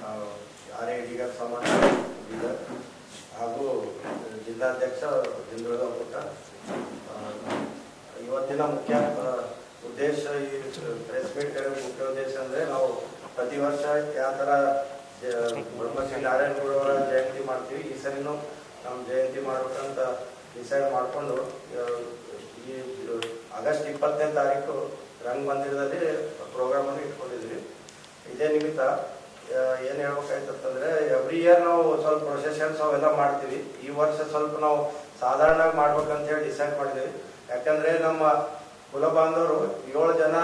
ಆ, ಆರ್ಯ ಹಿಡಿಗರ್ ಸಮಾಜ ಹಾಗೂ ಜಿಲ್ಲಾಧ್ಯಕ್ಷ ಹಿಂದುಳಿದ ಒಕ್ಕೂಟ ಇವತ್ತಿನ ಮುಖ್ಯ ಉದ್ದೇಶ ಈ ಪ್ರೆಸ್ ಮೀಟ್ ಮುಖ್ಯ ಉದ್ದೇಶ ಅಂದರೆ ನಾವು ಪ್ರತಿ ವರ್ಷ ಯಾವ ತರ ಬ್ರಹ್ಮಶ್ರೀ ಜಯಂತಿ ಮಾಡ್ತೀವಿ. ಈ ಸರಿನೂ ನಮ್ಮ ಜಯಂತಿ ಮಾಡ್ಬೇಕಂತ ಡಿಸೈಡ್ ಮಾಡಿಕೊಂಡು ಈ ಆಗಸ್ಟ್ ಇಪ್ಪತ್ತನೇ ತಾರೀಕು ಪ್ರೋಗ್ರಾಮ್ ಅನ್ನು ಇಟ್ಕೊಂಡಿದ್ವಿ. ಇದೇ ನಿಮಿತ್ತ ಏನು ಏನ್ ಹೇಳ್ಬೇಕಾಯ್ತಂತಂದ್ರೆ ಎವ್ರಿ ಇಯರ್ ನಾವು ಸ್ವಲ್ಪ ಪ್ರೊಸೆಷನ್ಸ್ ಅವೆಲ್ಲ ಮಾಡ್ತೀವಿ. ಈ ವರ್ಷ ಸ್ವಲ್ಪ ನಾವು ಸಾಧಾರಣವಾಗಿ ಮಾಡ್ಬೇಕಂತ ಹೇಳಿ ಡಿಸೈಡ್ ಮಾಡಿದ್ವಿ ಯಾಕಂದ್ರೆ ನಮ್ಮ ಕುಲ ಬಾಂಧವರು ಏಳು ಜನ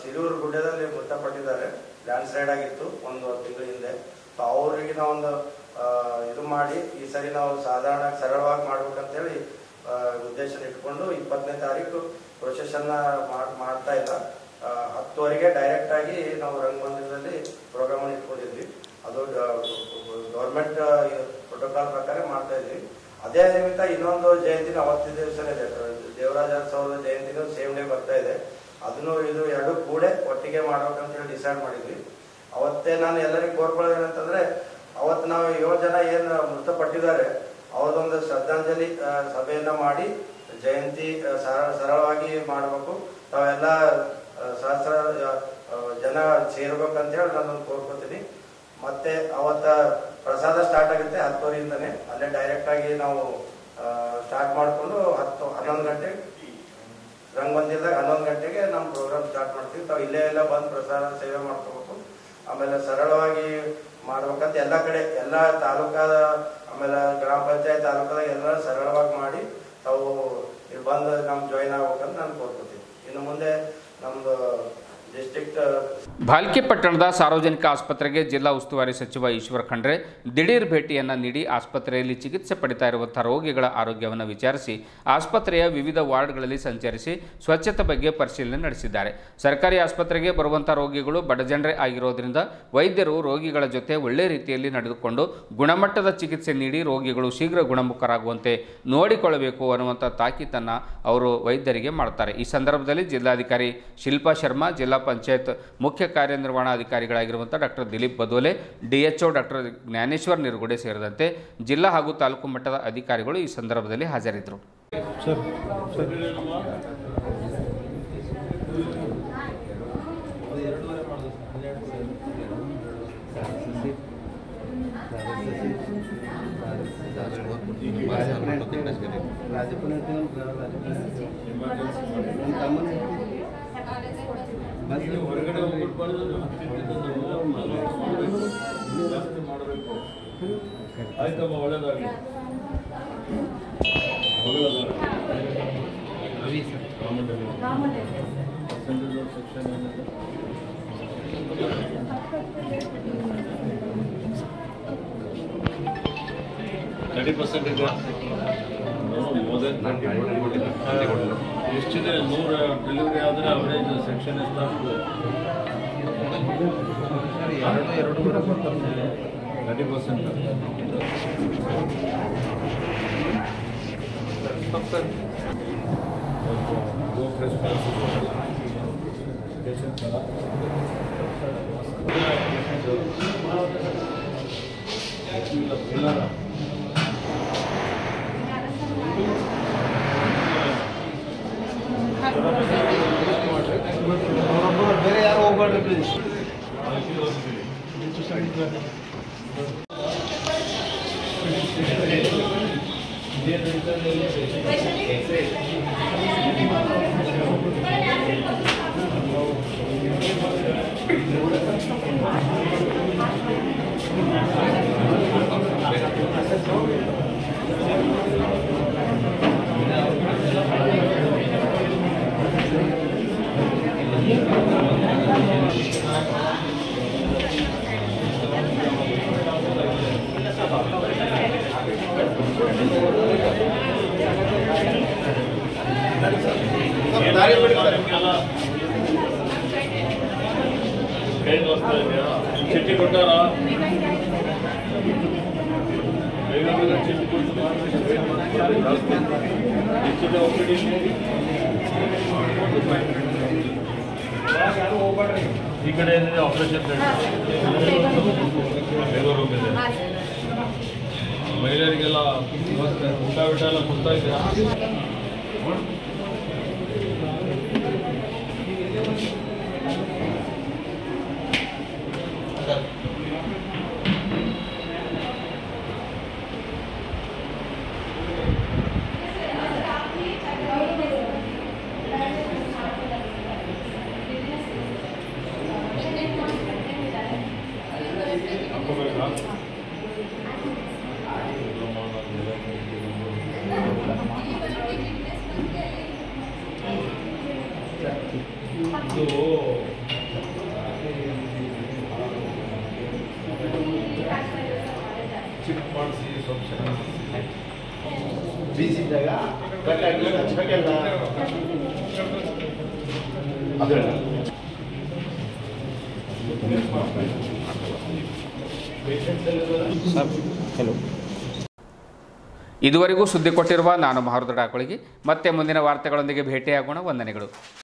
ಸಿಲೂರು ಗುಡ್ಡದಲ್ಲಿ ಮೃತಪಟ್ಟಿದ್ದಾರೆ. ಲ್ಯಾಂಡ್ ಸ್ಲೈಡ್ ಆಗಿತ್ತು ಒಂದು ತಿಂಗಳ ಹಿಂದೆ. ಸೊ ಅವರಿಗೆ ನಾವೊಂದು ಇದು ಮಾಡಿ, ಈ ಸರಿ ನಾವು ಸಾಧಾರಣ ಸರಳವಾಗಿ ಮಾಡ್ಬೇಕಂತ ಹೇಳಿ ಉದ್ದೇಶ ಇಟ್ಕೊಂಡು ಇಪ್ಪತ್ತನೇ ತಾರೀಕು ಪ್ರೊಸೆಷನ್ ಮಾಡ್ತಾ ಇಲ್ಲ. ಹತ್ತುವರೆಗೆ ಡೈರೆಕ್ಟ್ ಆಗಿ ನಾವು ರಂಗಮಂದಿರದಲ್ಲಿ ಪ್ರೋಗ್ರಾಮ್ ಇಟ್ಕೊಂಡಿದ್ವಿ. ಅದು ಗೌರ್ಮೆಂಟ್ ಪ್ರೋಟೋಕಾಲ್ ಪ್ರಕಾರ ಮಾಡ್ತಾ ಇದ್ವಿ. ಅದೇ ನಿಮಿತ್ತ ಇನ್ನೊಂದು ಜಯಂತಿನ ಅವತ್ತಿನ ದಿವಸನೇ ಇದೆ. ದೇವರಾಜ ಸೌಧ ಜಯಂತಿನೂ ಸೇಮ್ ಡೇ ಬರ್ತಾ ಇದೆ. ಅದನ್ನು ಇದು ಎರಡು ಕೂಡೆ ಒಟ್ಟಿಗೆ ಮಾಡ್ಬೇಕಂತ ಹೇಳಿ ಡಿಸೈಡ್ ಮಾಡಿದ್ವಿ. ಅವತ್ತೇ ನಾನು ಎಲ್ಲರಿಗೂ ಕೋರ್ಕೊಳ್ಳೋದು ಅಂತಂದ್ರೆ, ಅವತ್ತು ನಾವು ಏಳು ಜನ ಏನು ಮೃತಪಟ್ಟಿದ್ದಾರೆ, ಅವ್ರದೊಂದು ಶ್ರದ್ಧಾಂಜಲಿ ಸಭೆಯನ್ನ ಮಾಡಿ ಜಯಂತಿ ಸರಳ ಸರಳವಾಗಿ ಮಾಡಬೇಕು. ತಾವೆಲ್ಲ ಸಹಸ್ರ ಜನ ಸೇರ್ಬೇಕಂತ ಹೇಳಿ ನಾನೊಂದು ಕೋರ್ಕೋತೀನಿ. ಮತ್ತೆ ಅವತ್ತ ಪ್ರಸಾದ ಸ್ಟಾರ್ಟ್ ಆಗುತ್ತೆ ಹತ್ತುವರೆಯಿಂದನೇ. ಅಲ್ಲೇ ಡೈರೆಕ್ಟ್ ಆಗಿ ನಾವು ಸ್ಟಾರ್ಟ್ ಮಾಡಿಕೊಂಡು ಹತ್ತು, ಹನ್ನೊಂದು ಗಂಟೆ ರಂಗಮಂದಿರದಾಗ ಹನ್ನೊಂದು ಗಂಟೆಗೆ ನಮ್ಮ ಪ್ರೋಗ್ರಾಮ್ ಸ್ಟಾರ್ಟ್ ಮಾಡ್ತೀವಿ. ತಾವು ಇಲ್ಲೇ ಎಲ್ಲ ಬಂದು ಪ್ರಸಾರ ಸೇವೆ ಮಾಡ್ಕೋಬೇಕು. ಆಮೇಲೆ ಸರಳವಾಗಿ ಮಾಡ್ಬೇಕಂತ ಎಲ್ಲ ಕಡೆ, ಎಲ್ಲ ತಾಲೂಕಾದ, ಆಮೇಲೆ ಗ್ರಾಮ ಪಂಚಾಯತ್ ತಾಲೂಕಾದಾಗ ಎಲ್ಲ ಸರಳವಾಗಿ ಮಾಡಿ ತಾವು ಇಲ್ಲಿ ಬಂದು ನಮ್ಗೆ ಜಾಯ್ನ್ ಆಗ್ಬೇಕಂತ ನಾನು ಕೋರ್ಕೋತೀನಿ. ಇನ್ನು ಮುಂದೆ ಡಿಸ್ಟ್ರಿಕ್ಟ್ ಭಾಲ್ಕಿ ಪಟ್ಟಣದ ಸಾರ್ವಜನಿಕ ಆಸ್ಪತ್ರೆಗೆ ಜಿಲ್ಲಾ ಉಸ್ತುವಾರಿ ಸಚಿವ ಈಶ್ವರ ಖಂಡ್ರೆ ದಿಢೀರ್ ಭೇಟಿಯನ್ನು ನೀಡಿ ಆಸ್ಪತ್ರೆಯಲ್ಲಿ ಚಿಕಿತ್ಸೆ ಪಡಿತಾ ಇರುವಂಥ ರೋಗಿಗಳ ಆರೋಗ್ಯವನ್ನು ವಿಚಾರಿಸಿ, ಆಸ್ಪತ್ರೆಯ ವಿವಿಧ ವಾರ್ಡ್ಗಳಲ್ಲಿ ಸಂಚರಿಸಿ ಸ್ವಚ್ಛತೆ ಬಗ್ಗೆ ಪರಿಶೀಲನೆ ನಡೆಸಿದ್ದಾರೆ. ಸರ್ಕಾರಿ ಆಸ್ಪತ್ರೆಗೆ ಬರುವಂಥ ರೋಗಿಗಳು ಬಡಜನರೇ ಆಗಿರೋದ್ರಿಂದ ವೈದ್ಯರು ರೋಗಿಗಳ ಜೊತೆ ಒಳ್ಳೆ ರೀತಿಯಲ್ಲಿ ನಡೆದುಕೊಂಡು ಗುಣಮಟ್ಟದ ಚಿಕಿತ್ಸೆ ನೀಡಿ ರೋಗಿಗಳು ಶೀಘ್ರ ಗುಣಮುಖರಾಗುವಂತೆ ನೋಡಿಕೊಳ್ಳಬೇಕು ಅನ್ನುವಂಥ ತಾಕೀತನ್ನು ಅವರು ವೈದ್ಯರಿಗೆ ಮಾಡ್ತಾರೆ. ಈ ಸಂದರ್ಭದಲ್ಲಿ ಜಿಲ್ಲಾಧಿಕಾರಿ ಶಿಲ್ಪಾ ಶರ್ಮಾ, ಜಿಲ್ಲಾ ಪಂಚಾಯತ್ ಮುಖ್ಯ ಕಾರ್ಯನಿರ್ವಹಣಾಧಿಕಾರಿಗಳಾಗಿರುವಂಥ doctor Dilip Badole D doctor Dnyaneshwar Nirgude ಸೇರಿದಂತೆ ಜಿಲ್ಲಾ ಹಾಗೂ ತಾಲೂಕು ಮಟ್ಟದ ಅಧಿಕಾರಿಗಳು ಈ ಸಂದರ್ಭದಲ್ಲಿ ಹಾಜರಿದ್ದರು. ರಾಜಪುರ ಹೊರಗಡೆ ಹೋಗ್ಬಿಡ್ಬಾರ್ದು ಜಾಸ್ತಿ ಮಾಡಬೇಕು. ಆಯ್ತಮ್ಮ ಒಳ್ಳೇದಾಗಲಿ. ಸೆಂಟ್ರಲ್ ಸೆಕ್ಷನ್ ಏನಿದೆ ತರ್ಟಿ ಪರ್ಸೆಂಟ್ ಇದೆ. ಎಷ್ಟಿದೆ? ನೂರು ಡೆಲಿವರಿ ಆದರೆ ಅವರೇಜ್ ಸೆಕ್ಷನ್ ಎಷ್ಟಾಗ್ತದೆ ಎರಡು ಎರಡು ತರ್ಟಿ ಪರ್ಸೆಂಟ್ ಯಾರು ಹೋಗ್ಬಾರ್ದು ಪ್ಲೀಸ್ ಚಿಟ್ಟಿ ಕೊಟ್ಟಾರ ಬೇಗ ಬೇಗ ಚಿಟ್ಟಿ ಕೊಟ್ಟು ಜಾಸ್ತಿ ಎಷ್ಟಿದೆ ಒಪ್ಪಿಡಿ ಈ ಕಡೆ ಏನಿದೆ ಆಪರೇಷನ್ ಇದೆ. ಮಹಿಳೆಯರಿಗೆಲ್ಲ ಊಟ ಊಟ ಎಲ್ಲ ಕೊಡ್ತಾ ಇದ್ದೀರಾ? ಇದುವರೆಗೂ ಸುದ್ದಿ ಕೊಟ್ಟಿರುವ ನಾನು ಮಹಾರುದ್ರ ಡಾಕೊಳಗಿ. ಮತ್ತೆ ಮುಂದಿನ ವಾರ್ತೆಗಳೊಂದಿಗೆ ಭೇಟಿಯಾಗೋಣ. ವಂದನೆಗಳು.